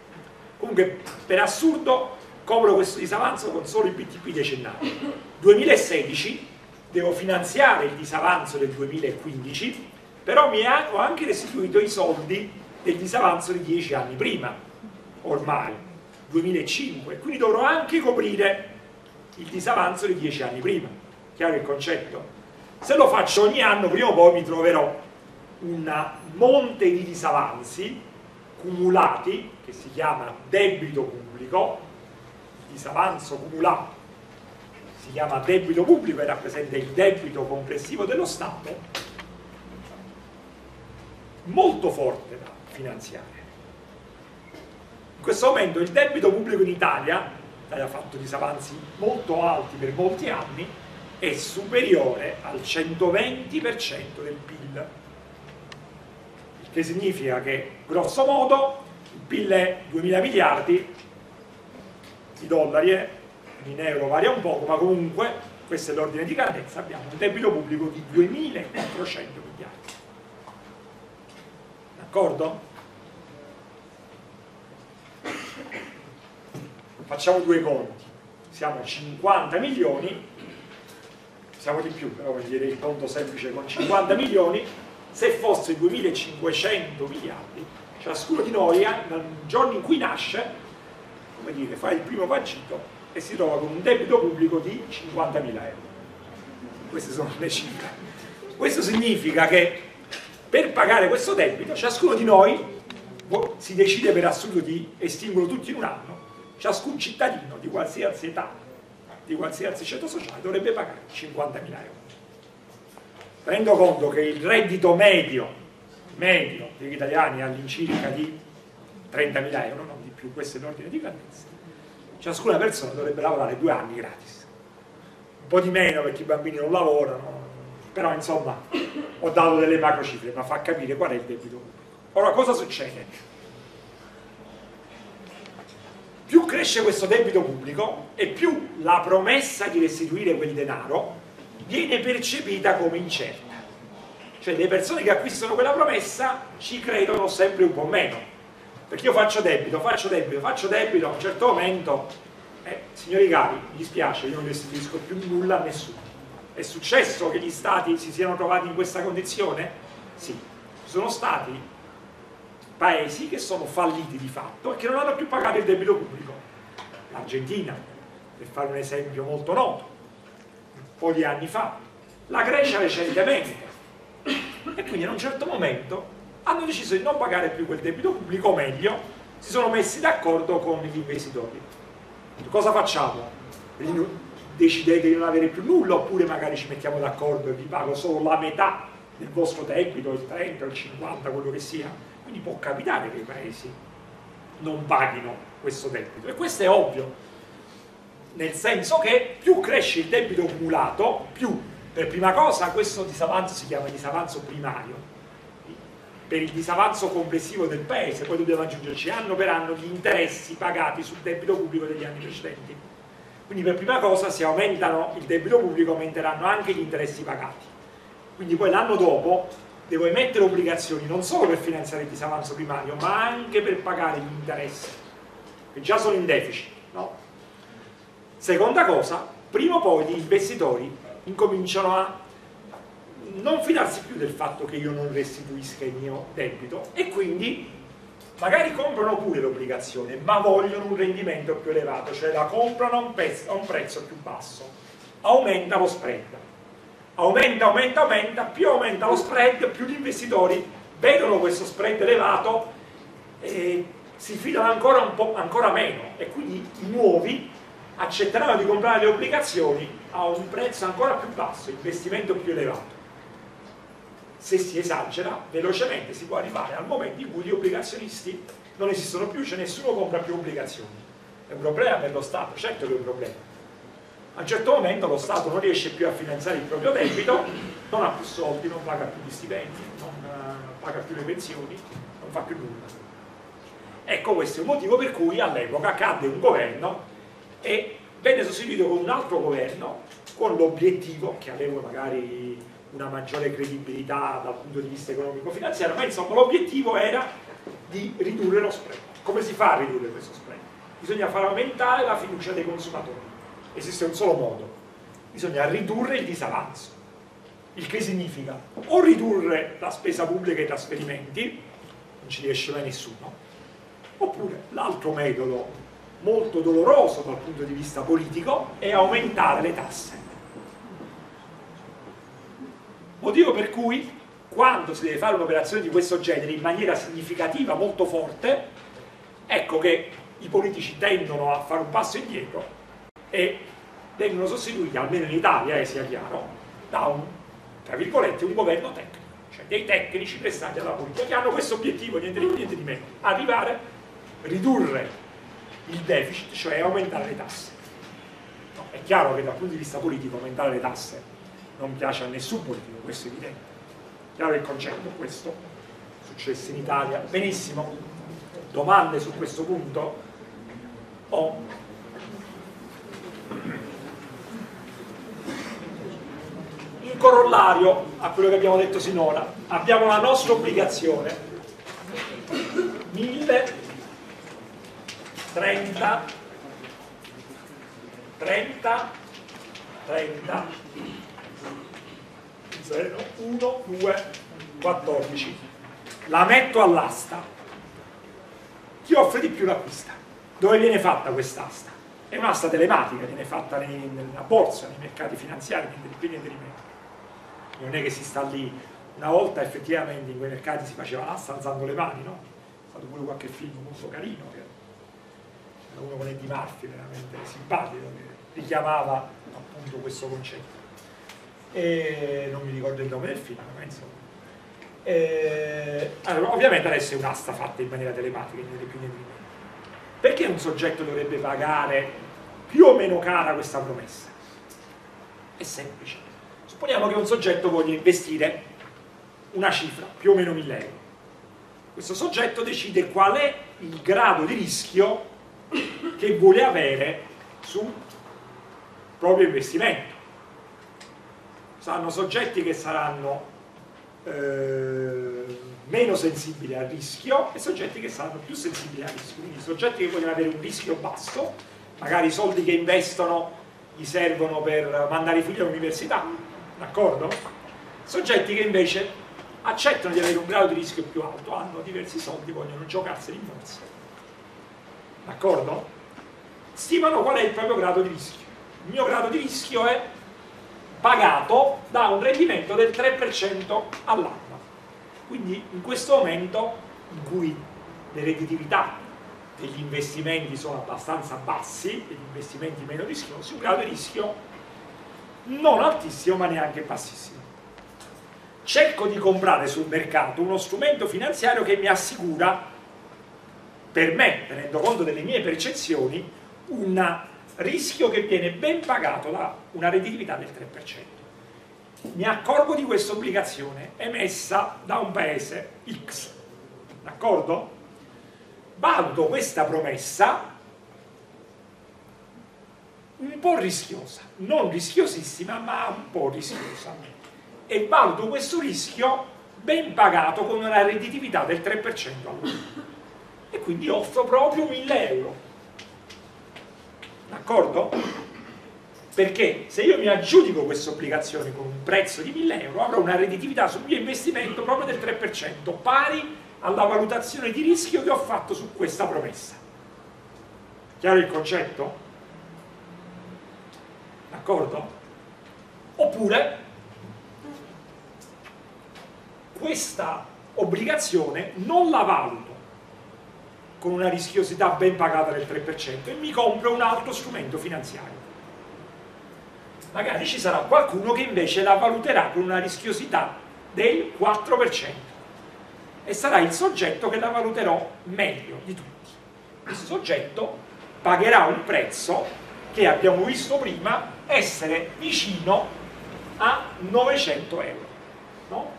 comunque per assurdo copro questo disavanzo con solo i BTP decennali 2016 devo finanziare il disavanzo del 2015 però mi ho anche restituito i soldi del disavanzo di 10 anni prima ormai 2005, quindi dovrò anche coprire il disavanzo di dieci anni prima. Chiaro il concetto? Se lo faccio ogni anno, prima o poi mi troverò un monte di disavanzi cumulati, che si chiama debito pubblico, disavanzo cumulato si chiama debito pubblico e rappresenta il debito complessivo dello Stato, molto forte da finanziare. Questo momento il debito pubblico in Italia, l'Italia ha fatto disavanzi molto alti per molti anni, è superiore al 120% del PIL. Il che significa che, grosso modo, il PIL è 2.000 miliardi di dollari, eh, in euro varia un poco, ma comunque, questo è l'ordine di grandezza, abbiamo un debito pubblico di 2.400 miliardi. D'accordo? facciamo due conti, siamo 50 milioni, siamo di più, però voglio dire il conto semplice con 50 milioni, se fosse 2500 miliardi, ciascuno di noi dal giorno in cui nasce, come dire, fa il primo vagito e si trova con un debito pubblico di 50 mila euro. Queste sono le cifre. Questo significa che per pagare questo debito ciascuno di noi si decide per assurdo di estinguerlo tutti in un anno ciascun cittadino di qualsiasi età, di qualsiasi ceto sociale dovrebbe pagare 50.000 euro. Prendo conto che il reddito medio, medio degli italiani è all'incirca di 30.000 euro, non di più, questo è l'ordine di grandezza. Ciascuna persona dovrebbe lavorare due anni gratis. Un po' di meno perché i bambini non lavorano, però insomma ho dato delle macro cifre, ma fa capire qual è il debito pubblico. Ora cosa succede? Più cresce questo debito pubblico e più la promessa di restituire quel denaro viene percepita come incerta. Cioè le persone che acquistano quella promessa ci credono sempre un po' meno. Perché io faccio debito, faccio debito, faccio debito, a un certo momento, eh, signori cari, mi dispiace, io non restituisco più nulla a nessuno. È successo che gli stati si siano trovati in questa condizione? Sì. Ci sono stati paesi che sono falliti di fatto e che non hanno più pagato il debito pubblico. L'Argentina, per fare un esempio molto noto, un po' di anni fa, la Grecia recentemente. E quindi a un certo momento hanno deciso di non pagare più quel debito pubblico, o meglio, si sono messi d'accordo con gli investitori. Cosa facciamo? Decidete di non avere più nulla oppure magari ci mettiamo d'accordo e vi pago solo la metà del vostro debito, il 30, il 50, quello che sia. Quindi può capitare che i paesi non paghino questo debito. E questo è ovvio, nel senso che più cresce il debito accumulato, più per prima cosa questo disavanzo si chiama disavanzo primario, per il disavanzo complessivo del paese, poi dobbiamo aggiungerci anno per anno gli interessi pagati sul debito pubblico degli anni precedenti. Quindi per prima cosa se aumentano il debito pubblico aumenteranno anche gli interessi pagati. Quindi poi l'anno dopo devo emettere obbligazioni non solo per finanziare il disavanzo primario, ma anche per pagare gli interessi, che già sono in deficit. No? Seconda cosa, prima o poi gli investitori incominciano a non fidarsi più del fatto che io non restituisca il mio debito e quindi magari comprano pure l'obbligazione ma vogliono un rendimento più elevato cioè la comprano a un, prezzo più basso aumenta lo spread aumenta, aumenta, aumenta più aumenta lo spread più gli investitori vedono questo spread elevato e si fidano ancora, un po', ancora meno e quindi i nuovi accetteranno di comprare le obbligazioni a un prezzo ancora più basso, investimento più elevato se si esagera, velocemente si può arrivare al momento in cui gli obbligazionisti non esistono più, cioè nessuno compra più obbligazioni. È un problema per lo Stato, certo che è un problema. A un certo momento lo Stato non riesce più a finanziare il proprio debito, non ha più soldi, non paga più gli stipendi, non uh, paga più le pensioni, non fa più nulla. Ecco questo è il motivo per cui all'epoca cadde un governo e venne sostituito con un altro governo con l'obiettivo che aveva magari una maggiore credibilità dal punto di vista economico-finanziario, ma insomma l'obiettivo era di ridurre lo spread. Come si fa a ridurre questo spread? Bisogna far aumentare la fiducia dei consumatori. Esiste un solo modo, bisogna ridurre il disavanzo. Il che significa? O ridurre la spesa pubblica e i trasferimenti, non ci riesce mai nessuno, oppure l'altro metodo molto doloroso dal punto di vista politico è aumentare le tasse. Motivo per cui quando si deve fare un'operazione di questo genere in maniera significativa, molto forte, ecco che i politici tendono a fare un passo indietro e vengono sostituiti, almeno in Italia, eh, sia chiaro, da un, tra virgolette, un governo tecnico, cioè dei tecnici prestati alla politica che hanno questo obiettivo, niente di niente di meno, arrivare, ridurre il deficit, cioè aumentare le tasse. No, è chiaro che dal punto di vista politico aumentare le tasse non piace a nessun politico, questo è evidente. Chiaro il concetto, questo successe in Italia. Benissimo, domande su questo punto? O in corollario a quello che abbiamo detto sinora, abbiamo la nostra obbligazione. 1030 30 30 0, 1, 2, 14 la metto all'asta. Chi offre di più l'acquista dove viene fatta quest'asta? È un'asta telematica, viene fatta nella borsa, nei mercati finanziari niente di meno non è che si sta lì una volta effettivamente in quei mercati si faceva l'asta alzando le mani no? è stato pure qualche film molto carino che era uno con Eddie Murphy veramente simpatico che richiamava appunto questo concetto e non mi ricordo il nome del film, ma insomma. E, allora, ovviamente adesso è un'asta fatta in maniera telematica, niente più niente meno. Perché un soggetto dovrebbe pagare più o meno cara questa promessa? È semplice. Supponiamo che un soggetto voglia investire una cifra, più o meno 1000 euro. Questo soggetto decide qual è il grado di rischio che vuole avere sul proprio investimento saranno soggetti che saranno eh, meno sensibili al rischio e soggetti che saranno più sensibili al rischio. Quindi soggetti che vogliono avere un rischio basso, magari i soldi che investono gli servono per mandare i figli all'università, d'accordo? Soggetti che invece accettano di avere un grado di rischio più alto, hanno diversi soldi, vogliono giocarseli in borsa, d'accordo? Stimano qual è il proprio grado di rischio. Il mio grado di rischio è pagato da un rendimento del 3% all'anno. Quindi in questo momento in cui le redditività degli investimenti sono abbastanza bassi, degli investimenti meno rischiosi, un grado di rischio non altissimo ma neanche bassissimo. cerco di comprare sul mercato uno strumento finanziario che mi assicura, per me, tenendo conto delle mie percezioni, un rischio che viene ben pagato da una redditività del 3%. Mi accorgo di questa obbligazione emessa da un paese X, d'accordo? Valuto questa promessa un po' rischiosa, non rischiosissima ma un po' rischiosa e valuto questo rischio ben pagato con una redditività del 3% all'anno e quindi offro proprio 1000 euro d'accordo? Perché se io mi aggiudico questa obbligazione con un prezzo di 1000 euro avrò una redditività sul mio investimento proprio del 3% pari alla valutazione di rischio che ho fatto su questa promessa chiaro il concetto? d'accordo? oppure questa obbligazione non la valuto con una rischiosità ben pagata del 3% e mi compro un altro strumento finanziario. Magari ci sarà qualcuno che invece la valuterà con una rischiosità del 4% e sarà il soggetto che la valuterò meglio di tutti. Questo soggetto pagherà un prezzo che abbiamo visto prima essere vicino a 900 euro. No?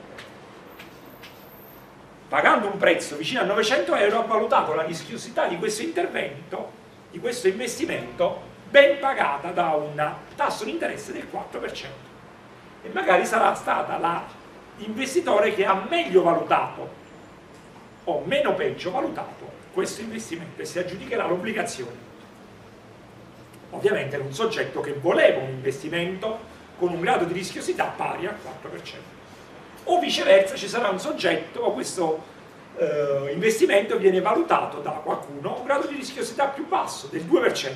pagando un prezzo vicino a 900 euro, ha valutato la rischiosità di questo intervento, di questo investimento, ben pagata da un tasso di interesse del 4%. E magari sarà stata l'investitore che ha meglio valutato o meno peggio valutato questo investimento e si aggiudicherà l'obbligazione. Ovviamente era un soggetto che voleva un investimento con un grado di rischiosità pari al 4% o viceversa ci sarà un soggetto o questo eh, investimento viene valutato da qualcuno a un grado di rischiosità più basso, del 2%,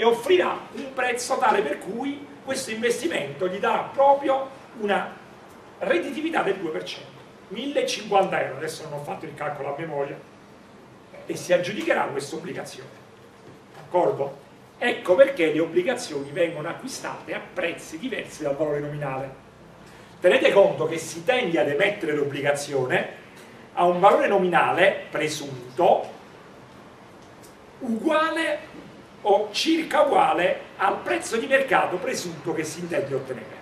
e offrirà un prezzo tale per cui questo investimento gli darà proprio una redditività del 2%, 1050 euro, adesso non ho fatto il calcolo a memoria, e si aggiudicherà questa obbligazione. D'accordo? Ecco perché le obbligazioni vengono acquistate a prezzi diversi dal valore nominale tenete conto che si tende ad emettere l'obbligazione a un valore nominale presunto uguale o circa uguale al prezzo di mercato presunto che si intende ottenere.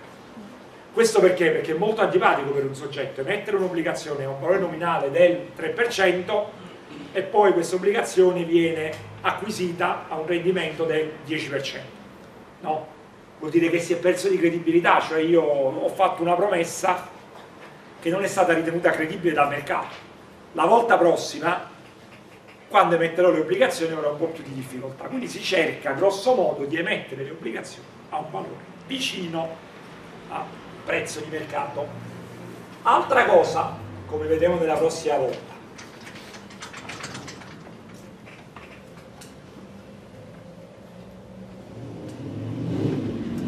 Questo perché? Perché è molto antipatico per un soggetto emettere un'obbligazione a un valore nominale del 3% e poi questa obbligazione viene acquisita a un rendimento del 10%. No? vuol dire che si è perso di credibilità, cioè io ho fatto una promessa che non è stata ritenuta credibile dal mercato. La volta prossima, quando emetterò le obbligazioni, avrò un po' più di difficoltà. Quindi si cerca, grosso modo, di emettere le obbligazioni a un valore vicino al prezzo di mercato. Altra cosa, come vedremo nella prossima volta,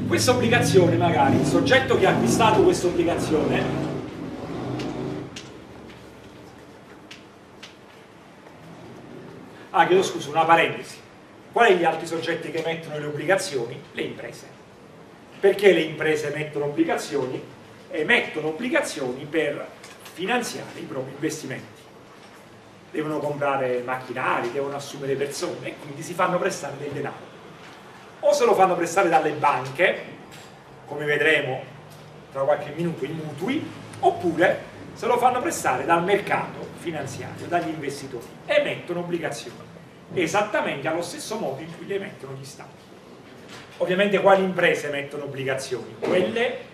questa obbligazione magari, il soggetto che ha acquistato questa obbligazione ah chiedo scusa, una parentesi. Quali gli altri soggetti che emettono le obbligazioni? le imprese. Perché le imprese emettono obbligazioni? emettono obbligazioni per finanziare i propri investimenti. Devono comprare macchinari, devono assumere persone e quindi si fanno prestare del denaro. O se lo fanno prestare dalle banche, come vedremo tra qualche minuto in mutui, oppure se lo fanno prestare dal mercato finanziario, dagli investitori, emettono obbligazioni, esattamente allo stesso modo in cui le emettono gli stati. Ovviamente quali imprese emettono obbligazioni? Quelle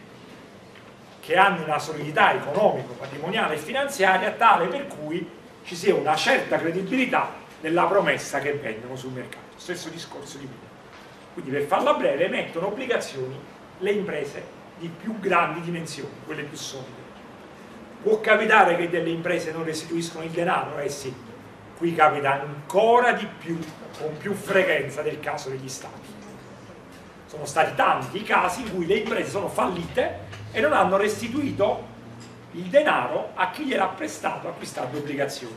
che hanno una solidità economico, patrimoniale e finanziaria tale per cui ci sia una certa credibilità nella promessa che vendono sul mercato. Stesso discorso di prima. Quindi per farla breve emettono obbligazioni le imprese di più grandi dimensioni, quelle più solide. Può capitare che delle imprese non restituiscono il denaro? Eh sì, qui capita ancora di più, con più frequenza del caso degli stati. Sono stati tanti i casi in cui le imprese sono fallite e non hanno restituito il denaro a chi gliel'ha prestato acquistando obbligazioni.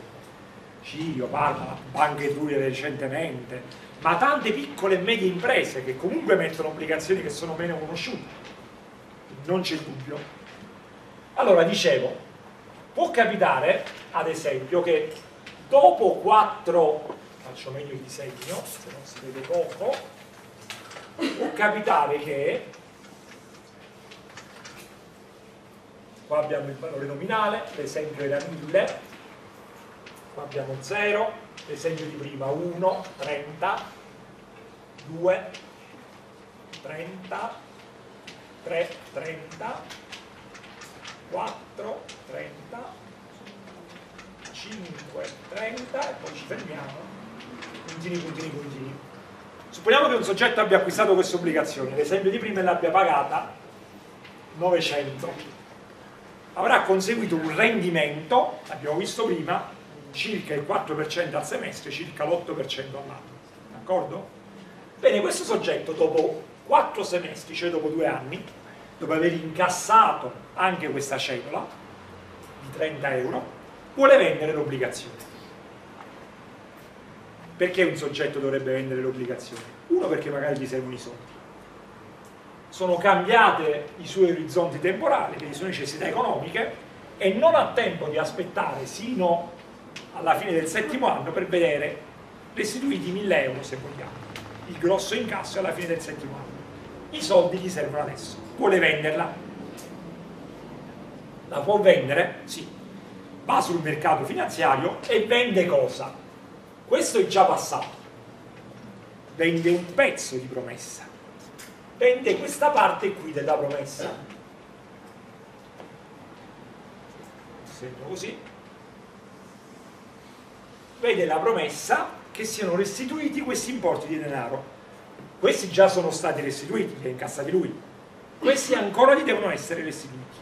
Cirio, Parma, Banca Etruria recentemente, ma tante piccole e medie imprese che comunque mettono obbligazioni che sono meno conosciute, non c'è dubbio. Allora, dicevo, può capitare, ad esempio, che dopo 4, faccio meglio il disegno, se non si vede poco, può capitare che qua abbiamo il valore nominale, l'esempio era 1000, qua abbiamo 0, l'esempio di prima 1, 30, 2, 30, 3, 30, 4, 30, 5, 30 e poi ci fermiamo, puntini, puntini, puntini. Supponiamo che un soggetto abbia acquistato questa obbligazione, l'esempio di prima e l'abbia pagata 900 avrà conseguito un rendimento, abbiamo visto prima, circa il 4% al semestre, circa l'8% all'anno. D'accordo? Bene, questo soggetto dopo 4 semestri, cioè dopo 2 anni, dopo aver incassato anche questa cedola di 30 euro, vuole vendere l'obbligazione. Perché un soggetto dovrebbe vendere l'obbligazione? Uno perché magari gli servono i soldi sono cambiate i suoi orizzonti temporali, le sue necessità economiche e non ha tempo di aspettare sino alla fine del settimo anno per vedere restituiti 1000 euro se vogliamo, il grosso incasso alla fine del settimo anno. I soldi gli servono adesso, vuole venderla. La può vendere? Sì. Va sul mercato finanziario e vende cosa? Questo è già passato. Vende un pezzo di promessa vende questa parte qui della promessa. Segno così. Vede la promessa che siano restituiti questi importi di denaro. Questi già sono stati restituiti, li ha incassati lui. Questi ancora gli devono essere restituiti.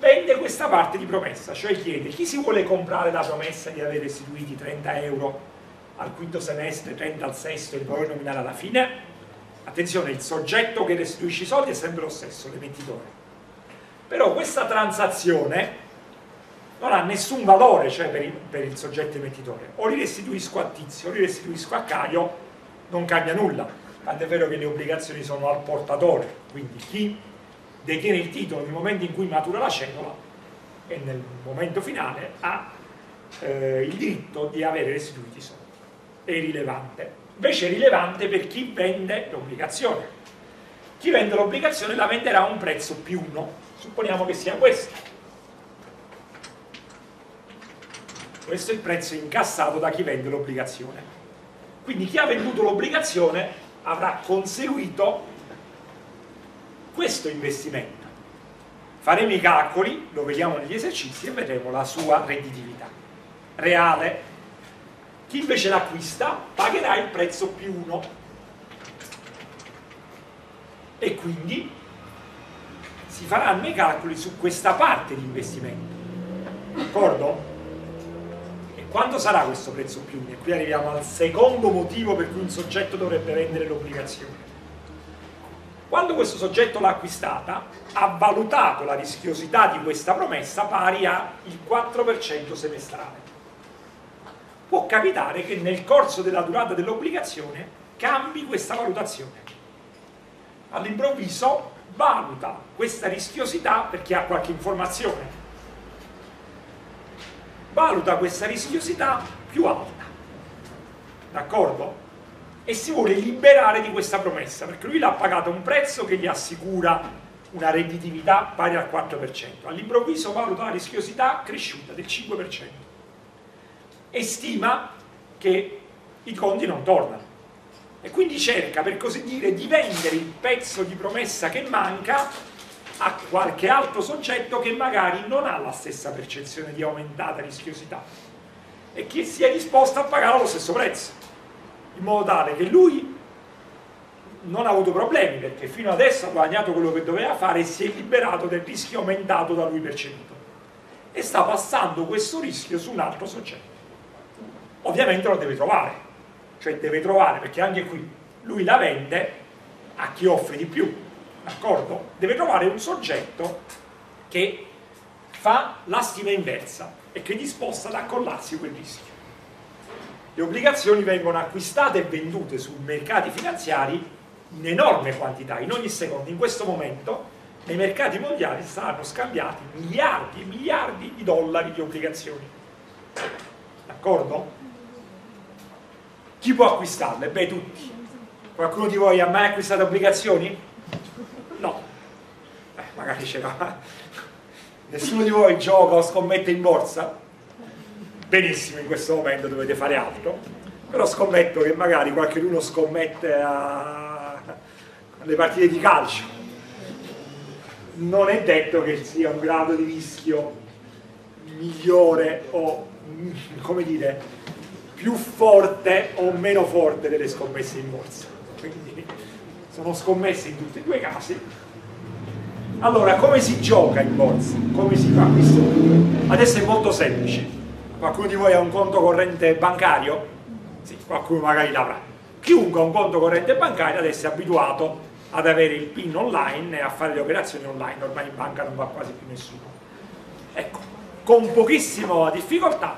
Vende questa parte di promessa, cioè chiede chi si vuole comprare la promessa di aver restituiti 30 euro al quinto semestre, 30 al sesto e il valore nominale alla fine, attenzione, il soggetto che restituisce i soldi è sempre lo stesso, l'emettitore. Però questa transazione non ha nessun valore cioè, per, il, per, il, soggetto emettitore. O li restituisco a Tizio, o li restituisco a Caio, non cambia nulla. Tant'è vero che le obbligazioni sono al portatore, quindi chi detiene il titolo nel momento in cui matura la cedola e nel momento finale ha eh, il diritto di avere restituiti i soldi. È irrilevante invece è rilevante per chi vende l'obbligazione. Chi vende l'obbligazione la venderà a un prezzo più 1, supponiamo che sia questo. Questo è il prezzo incassato da chi vende l'obbligazione. Quindi chi ha venduto l'obbligazione avrà conseguito questo investimento. Faremo i calcoli, lo vediamo negli esercizi e vedremo la sua redditività reale chi invece l'acquista pagherà il prezzo più 1 e quindi si faranno i calcoli su questa parte di investimento d'accordo? Quando sarà questo prezzo più 1? e qui arriviamo al secondo motivo per cui un soggetto dovrebbe vendere l'obbligazione quando questo soggetto l'ha acquistata ha valutato la rischiosità di questa promessa pari al 4% semestrale può capitare che nel corso della durata dell'obbligazione cambi questa valutazione. All'improvviso valuta questa rischiosità perché ha qualche informazione. Valuta questa rischiosità più alta. D'accordo? E si vuole liberare di questa promessa perché lui l'ha pagato un prezzo che gli assicura una redditività pari al 4%. All'improvviso valuta la rischiosità cresciuta del 5% e stima che i conti non tornano. E quindi cerca, per così dire, di vendere il pezzo di promessa che manca a qualche altro soggetto che magari non ha la stessa percezione di aumentata rischiosità e che sia disposto a pagare lo stesso prezzo, in modo tale che lui non ha avuto problemi perché fino adesso ha guadagnato quello che doveva fare e si è liberato del rischio aumentato da lui percepito e sta passando questo rischio su un altro soggetto. Ovviamente lo deve trovare, cioè deve trovare, perché anche qui lui la vende a chi offre di più, d'accordo? Deve trovare un soggetto che fa la stima inversa e che è disposta ad accollarsi quel rischio. Le obbligazioni vengono acquistate e vendute sui mercati finanziari in enorme quantità, in ogni secondo. In questo momento nei mercati mondiali saranno scambiati miliardi e miliardi di dollari di obbligazioni. D'accordo? Chi può acquistarle? Beh, tutti. Qualcuno di voi ha mai acquistato obbligazioni? No. Eh, magari ce l'ha. Nessuno di voi gioca o scommette in borsa? Benissimo, in questo momento dovete fare altro. Però scommetto che magari qualcuno scommette alle partite di calcio. Non è detto che sia un grado di rischio migliore o, come dire, più forte o meno forte delle scommesse in borsa. Sono scommesse in tutti e due i casi. Allora, come si gioca in borsa? Come si fa questo? Adesso è molto semplice. Qualcuno di voi ha un conto corrente bancario? Sì, qualcuno magari l'avrà. Chiunque ha un conto corrente bancario adesso è abituato ad avere il PIN online e a fare le operazioni online, ormai in banca non va quasi più nessuno. Ecco, con pochissima difficoltà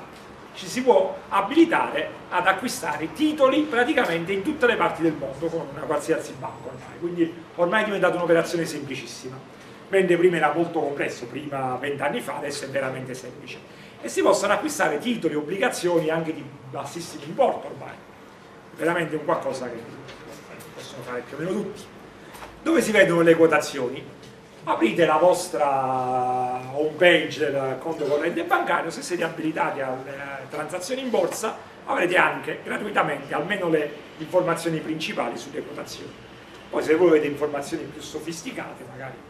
ci si può abilitare ad acquistare titoli praticamente in tutte le parti del mondo con una qualsiasi banca ormai, quindi ormai è diventata un'operazione semplicissima, mentre prima era molto complesso, prima vent'anni fa, adesso è veramente semplice. E si possono acquistare titoli, obbligazioni anche di bassissimo importo ormai, veramente un qualcosa che possono fare più o meno tutti. Dove si vedono le quotazioni? Aprite la vostra home page del conto corrente bancario, se siete abilitati alle transazioni in borsa avrete anche gratuitamente almeno le informazioni principali sulle quotazioni. Poi se voi avete informazioni più sofisticate magari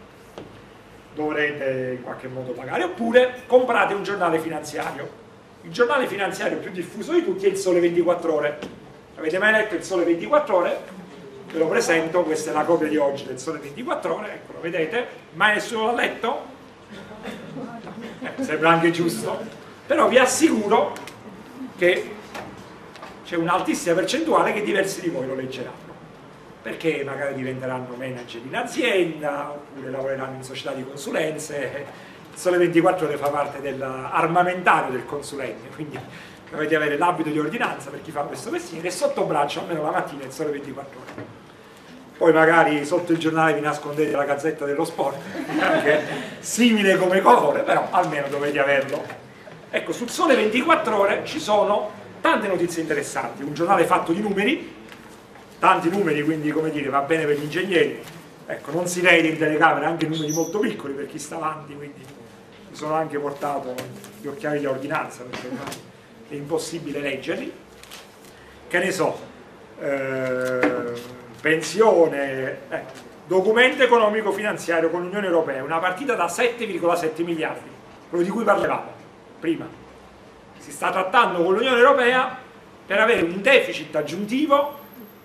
dovrete in qualche modo pagare, oppure comprate un giornale finanziario. Il giornale finanziario più diffuso di tutti è il Sole 24 Ore. Avete mai letto il Sole 24 Ore? Ve lo presento, questa è la copia di oggi del Sole 24 Ore, ecco, lo vedete? Mai nessuno l'ha letto? Eh, sembra anche giusto, però vi assicuro che c'è un'altissima percentuale che diversi di voi lo leggeranno perché magari diventeranno manager in azienda oppure lavoreranno in società di consulenze il Sole 24 Ore fa parte dell'armamentario del consulente quindi dovete avere l'abito di ordinanza per chi fa questo mestiere e sotto braccio almeno la mattina il Sole 24 Ore poi magari sotto il giornale vi nascondete la gazzetta dello sport, [laughs] anche simile come colore, però almeno dovete averlo. Ecco, sul Sole 24 Ore ci sono tante notizie interessanti, un giornale fatto di numeri, tanti numeri, quindi come dire, va bene per gli ingegneri, ecco, non si vede in telecamera anche numeri molto piccoli per chi sta avanti, quindi mi sono anche portato gli occhiali di ordinanza perché è impossibile leggerli. Che ne so, eh, pensione, eh, documento economico finanziario con l'Unione Europea, una partita da 7,7 miliardi, quello di cui parlavamo prima. Si sta trattando con l'Unione Europea per avere un deficit aggiuntivo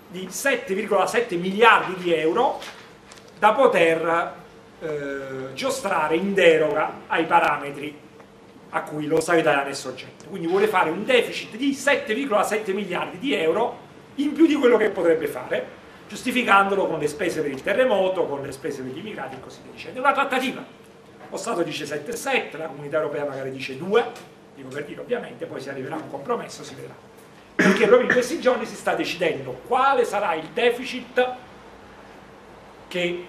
di 7,7 miliardi di euro da poter eh, giostrare in deroga ai parametri a cui lo Stato italiano è soggetto. Quindi vuole fare un deficit di 7,7 miliardi di euro in più di quello che potrebbe fare giustificandolo con le spese per il terremoto, con le spese per gli immigrati e così via dicendo. È una trattativa. Lo Stato dice 7,7, la comunità europea magari dice 2, dico per dire ovviamente, poi si arriverà a un compromesso, si vedrà. Perché proprio in questi giorni si sta decidendo quale sarà il deficit che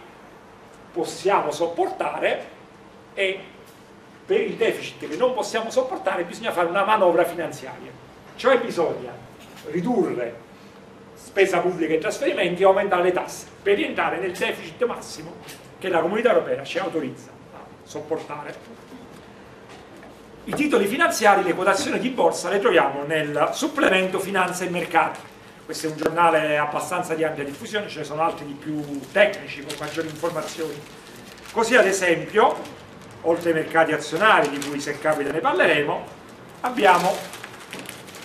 possiamo sopportare e per il deficit che non possiamo sopportare bisogna fare una manovra finanziaria, cioè bisogna ridurre spesa pubblica e trasferimenti e aumentare le tasse per rientrare nel deficit massimo che la comunità europea ci autorizza a sopportare. I titoli finanziari, le quotazioni di borsa le troviamo nel supplemento Finanza e Mercati. Questo è un giornale abbastanza di ampia diffusione, ce ne sono altri di più tecnici con maggiori informazioni. Così ad esempio, oltre ai mercati azionari di cui se capita ne parleremo, abbiamo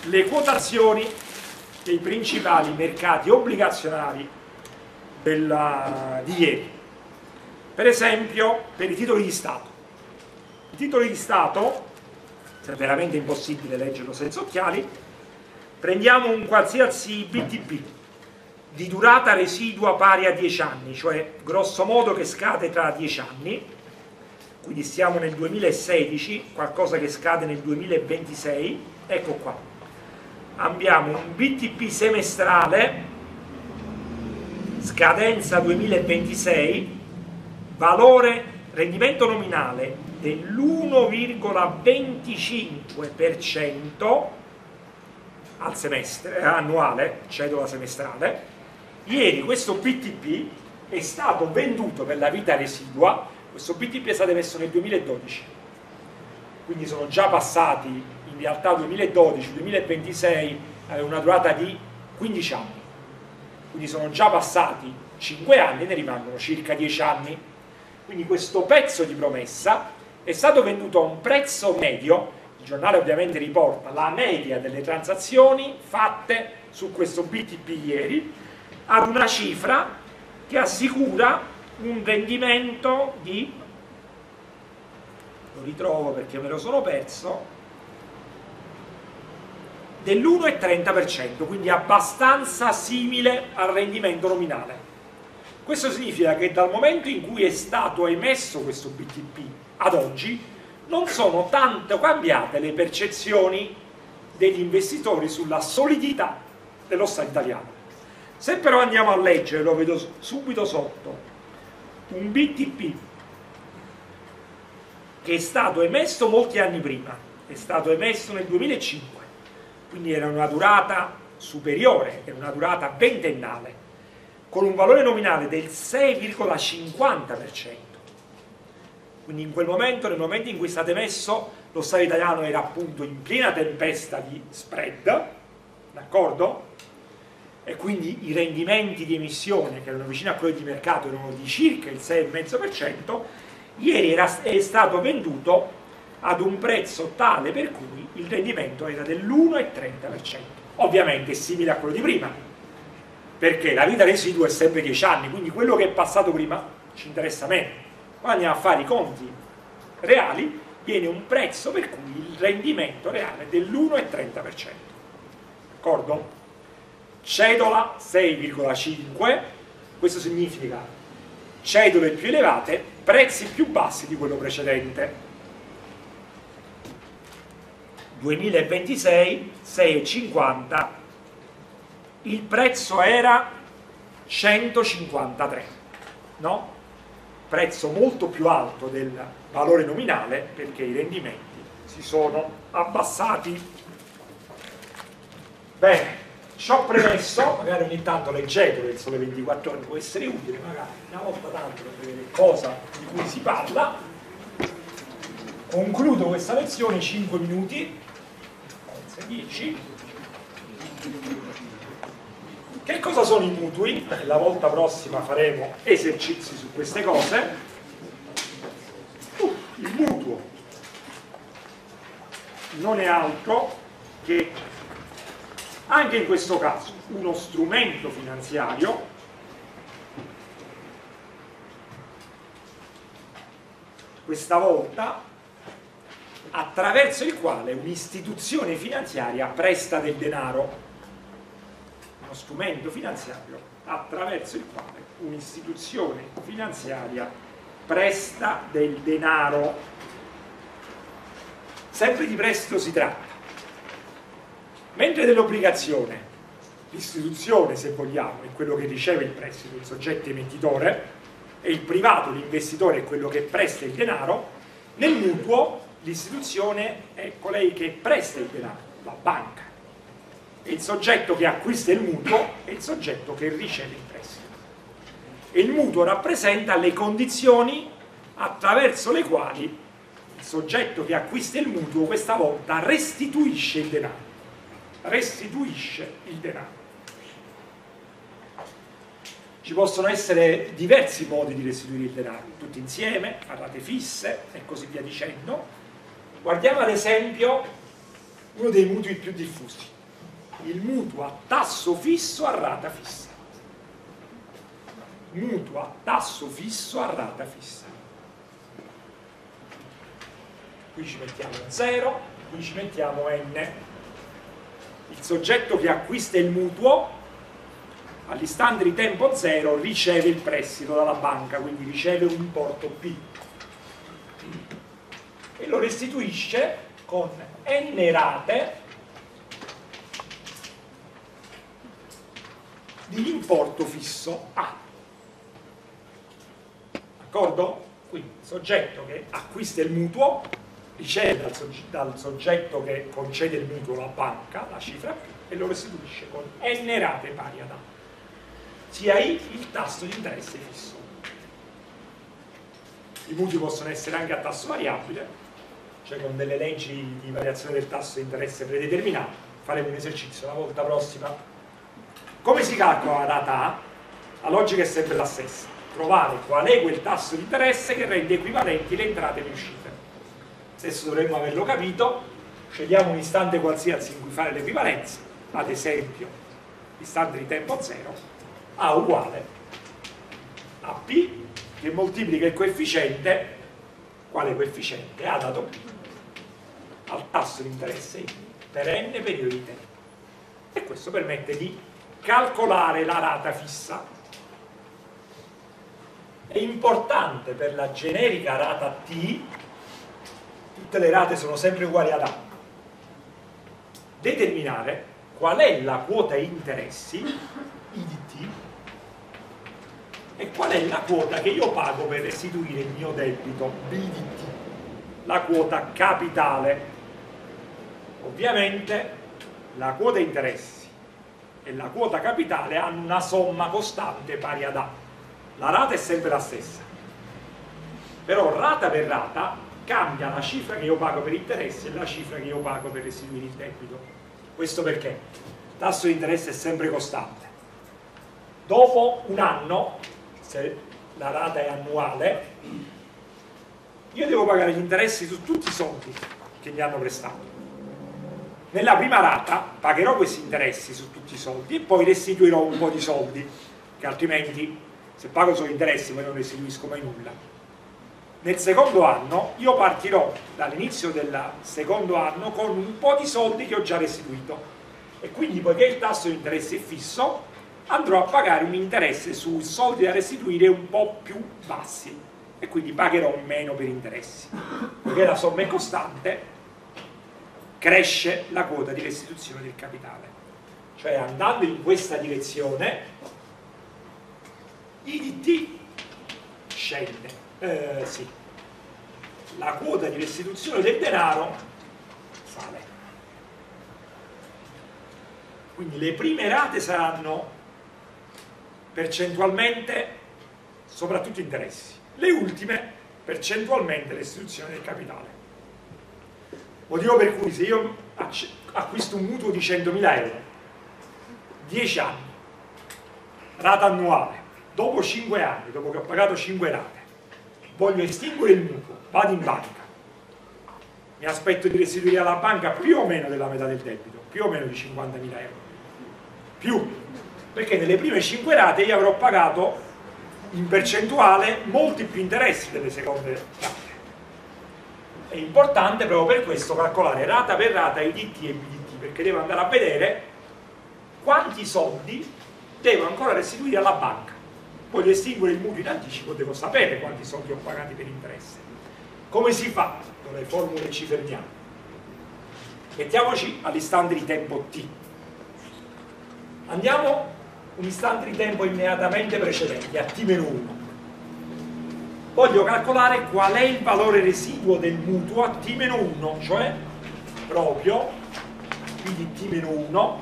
le quotazioni dei principali mercati obbligazionari della, di ieri. Per esempio, per i titoli di Stato. I titoli di Stato, è veramente impossibile leggerlo senza occhiali, prendiamo un qualsiasi BTP di durata residua pari a 10 anni, cioè grosso modo che scade tra 10 anni, quindi siamo nel 2016, qualcosa che scade nel 2026, ecco qua abbiamo un BTP semestrale scadenza 2026 valore rendimento nominale dell'1,25% al semestre, eh, annuale, cedola semestrale, ieri questo BTP è stato venduto per la vita residua, questo BTP è stato emesso nel 2012, quindi sono già passati in realtà 2012-2026 eh, una durata di 15 anni, quindi sono già passati 5 anni e ne rimangono circa 10 anni. Quindi questo pezzo di promessa è stato venduto a un prezzo medio, il giornale ovviamente riporta la media delle transazioni fatte su questo BTP ieri, ad una cifra che assicura un rendimento di, lo ritrovo perché me lo sono perso, dell'1,30%, quindi abbastanza simile al rendimento nominale. Questo significa che dal momento in cui è stato emesso questo BTP ad oggi non sono tanto cambiate le percezioni degli investitori sulla solidità dello Stato italiano. Se però andiamo a leggere, lo vedo subito sotto, un BTP che è stato emesso molti anni prima, è stato emesso nel 2005, quindi era una durata superiore, era una durata ventennale, con un valore nominale del 6,50%. Quindi in quel momento, nel momento in cui è stato emesso, lo Stato italiano era appunto in piena tempesta di spread, d'accordo? E quindi i rendimenti di emissione, che erano vicini a quelli di mercato, erano di circa il 6,5%, ieri era, è stato venduto ad un prezzo tale per cui il rendimento era dell'1,30%. Ovviamente è simile a quello di prima, perché la vita residua è sempre 10 anni, quindi quello che è passato prima ci interessa meno. Quando andiamo a fare i conti reali, viene un prezzo per cui il rendimento reale è dell'1,30%. D'accordo? Cedola 6,5, questo significa cedole più elevate, prezzi più bassi di quello precedente 2026 6,50 il prezzo era 153 no? prezzo molto più alto del valore nominale perché i rendimenti si sono abbassati. Bene ciò premesso magari ogni tanto leggete il sole 24 ore può essere utile magari una volta tanto per vedere cosa di cui si parla. Concludo questa lezione in 5 minuti 10 che cosa sono i mutui? la volta prossima faremo esercizi su queste cose. Uh, il mutuo. Non è altro che anche in questo caso uno strumento finanziario. Questa volta attraverso il quale un'istituzione finanziaria presta del denaro, uno strumento finanziario attraverso il quale un'istituzione finanziaria presta del denaro. Sempre di prestito si tratta. Mentre dell'obbligazione, l'istituzione, se vogliamo, è quello che riceve il prestito, il soggetto emettitore, e il privato, l'investitore, è quello che presta il denaro, nel mutuo l'istituzione è colei che presta il denaro, la banca. E il soggetto che acquista il mutuo è il soggetto che riceve il prestito. E il mutuo rappresenta le condizioni attraverso le quali il soggetto che acquista il mutuo questa volta restituisce il denaro. Restituisce il denaro. Ci possono essere diversi modi di restituire il denaro, tutti insieme, a rate fisse e così via dicendo, Guardiamo ad esempio uno dei mutui più diffusi, il mutuo a tasso fisso a rata fissa. Mutuo a tasso fisso a rata fissa. Qui ci mettiamo 0, qui ci mettiamo n. Il soggetto che acquista il mutuo all'istante di tempo 0 riceve il prestito dalla banca, quindi riceve un importo P e lo restituisce con n rate di importo fisso A. D'accordo? Quindi il soggetto che acquista il mutuo riceve dal, dal soggetto che concede il mutuo la banca, la cifra e lo restituisce con n rate pari ad A, sia I il tasso di interesse fisso. I mutui possono essere anche a tasso variabile, cioè con delle leggi di variazione del tasso di interesse predeterminato. Faremo un esercizio la volta prossima. Come si calcola la data A? La logica è sempre la stessa. Trovare qual è quel tasso di interesse che rende equivalenti le entrate e le uscite. Stesso dovremmo averlo capito. Scegliamo un istante qualsiasi in cui fare l'equivalenza, ad esempio istante di tempo 0, A uguale a P che moltiplica il coefficiente, quale coefficiente? A dato P al tasso di interesse per n periodi di tempo. E questo permette di calcolare la rata fissa. È importante per la generica rata T, tutte le rate sono sempre uguali ad A, determinare qual è la quota interessi, I di T, e qual è la quota che io pago per restituire il mio debito, B di T, la quota capitale Ovviamente la quota interessi e la quota capitale hanno una somma costante pari ad A. La rata è sempre la stessa. Però rata per rata cambia la cifra che io pago per interessi e la cifra che io pago per restituire il debito. Questo perché il tasso di interesse è sempre costante. Dopo un anno, se la rata è annuale, io devo pagare gli interessi su tutti i soldi che mi hanno prestato nella prima rata pagherò questi interessi su tutti i soldi e poi restituirò un po' di soldi, che altrimenti se pago solo interessi poi non restituisco mai nulla. Nel secondo anno io partirò dall'inizio del secondo anno con un po' di soldi che ho già restituito e quindi poiché il tasso di interesse è fisso andrò a pagare un interesse sui soldi da restituire un po' più bassi e quindi pagherò meno per interessi. Poiché la somma è costante cresce la quota di restituzione del capitale. Cioè andando in questa direzione, IDT scende, eh, sì. la quota di restituzione del denaro sale. Quindi le prime rate saranno percentualmente soprattutto interessi, le ultime percentualmente restituzione del capitale. Motivo per cui se io acquisto un mutuo di 100.000 euro, 10 anni, rata annuale, dopo 5 anni, dopo che ho pagato 5 rate, voglio estinguere il mutuo, vado in banca, mi aspetto di restituire alla banca più o meno della metà del debito, più o meno di 50.000 euro, più, perché nelle prime 5 rate io avrò pagato in percentuale molti più interessi delle seconde rate è importante proprio per questo calcolare rata per rata IDT e BDT perché devo andare a vedere quanti soldi devo ancora restituire alla banca. Voglio estinguere il mutuo in anticipo devo sapere quanti soldi ho pagati per interesse. Come si fa? con le formule ci fermiamo? Mettiamoci all'istante di tempo T. Andiamo un istante di tempo immediatamente precedente a T-1 voglio calcolare qual è il valore residuo del mutuo a T-1, cioè proprio, quindi T-1,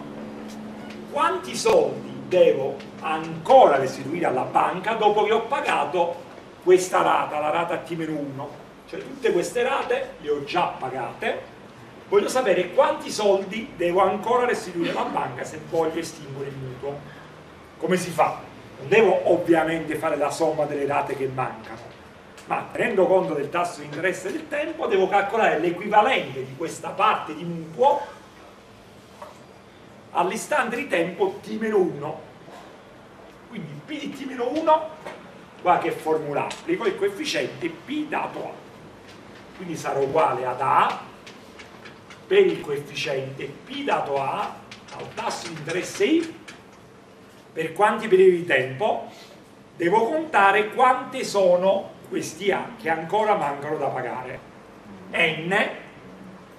quanti soldi devo ancora restituire alla banca dopo che ho pagato questa rata, la rata T-1. Cioè tutte queste rate le ho già pagate, voglio sapere quanti soldi devo ancora restituire alla banca se voglio estinguere il mutuo. Come si fa? Non devo ovviamente fare la somma delle rate che mancano, ma tenendo conto del tasso di interesse del tempo devo calcolare l'equivalente di questa parte di mutuo all'istante di tempo t-1 quindi p di t-1 qua che formula applico il coefficiente p dato a. Quindi sarà uguale ad a per il coefficiente p dato a al tasso di interesse i per quanti periodi di tempo? Devo contare quante sono questi A che ancora mancano da pagare. N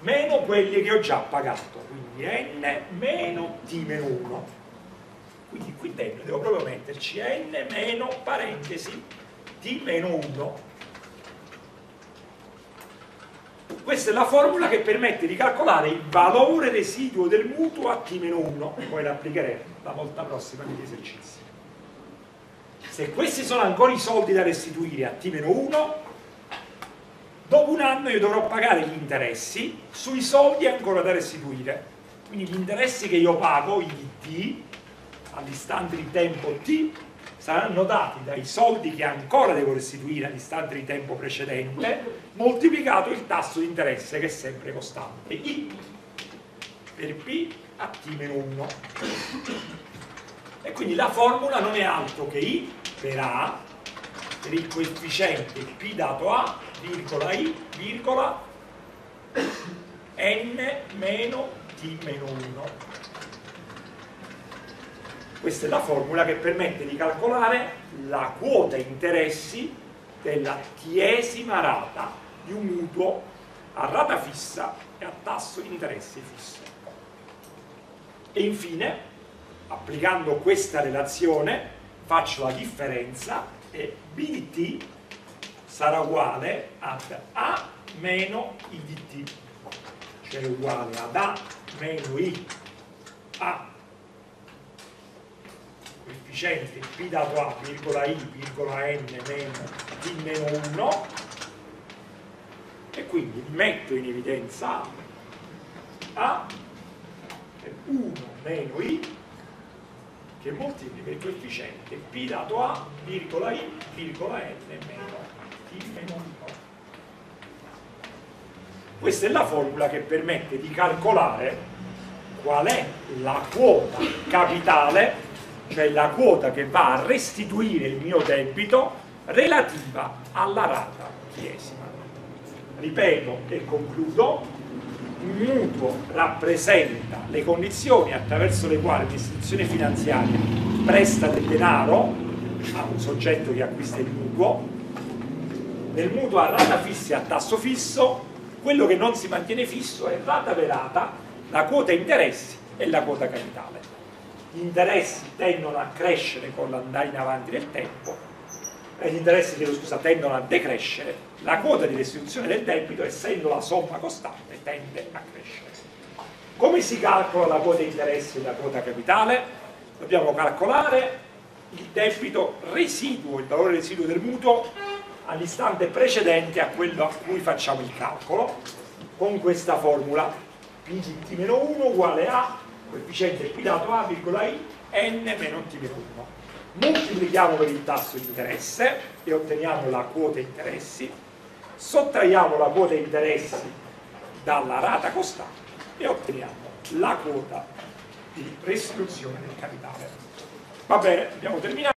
meno quelli che ho già pagato quindi n meno t meno 1 quindi qui dentro devo proprio metterci n meno parentesi t meno 1 questa è la formula che permette di calcolare il valore residuo del mutuo a T-1 poi la applicheremo la volta prossima negli esercizi se questi sono ancora i soldi da restituire a T-1 dopo un anno io dovrò pagare gli interessi sui soldi ancora da restituire. Quindi gli interessi che io pago, i T all'istante di tempo T saranno dati dai soldi che ancora devo restituire all'istante di tempo precedente moltiplicato il tasso di interesse che è sempre costante. I per P a T-1 e quindi la formula non è altro che I per A per il coefficiente P dato A virgola I virgola N meno T meno 1 questa è la formula che permette di calcolare la quota interessi della tiesima rata di un mutuo a rata fissa e a tasso di interessi fisso. E infine, applicando questa relazione, faccio la differenza e B di T sarà uguale ad A meno I di T, cioè uguale ad A meno I. A. Coefficiente P dato A, virgola I, virgola N meno T meno 1 e quindi metto in evidenza A, A è 1 meno I che moltiplica il coefficiente P dato A, virgola I, virgola N meno T meno 1 questa è la formula che permette di calcolare qual è la quota capitale cioè la quota che va a restituire il mio debito relativa alla rata chiesima. Ripeto e concludo, un mutuo rappresenta le condizioni attraverso le quali l'istituzione finanziaria presta del denaro a un soggetto che acquista il mutuo, nel mutuo a rata fissa e a tasso fisso, quello che non si mantiene fisso è rata per rata la quota interessi e la quota capitale. Gli interessi tendono a crescere con l'andare in avanti del tempo e gli interessi chiedo scusa, tendono a decrescere, la quota di restituzione del debito, essendo la somma costante, tende a crescere. Come si calcola la quota interessi e la quota capitale? Dobbiamo calcolare il debito residuo, il valore residuo del mutuo all'istante precedente a quello a cui facciamo il calcolo con questa formula P di T-1 uguale a coefficiente P dato A, I, n meno T meno 1. Moltiplichiamo per il tasso interesse e otteniamo la quota interessi, sottraiamo la quota interessi dalla rata costante e otteniamo la quota di restituzione del capitale. Va bene, abbiamo terminato.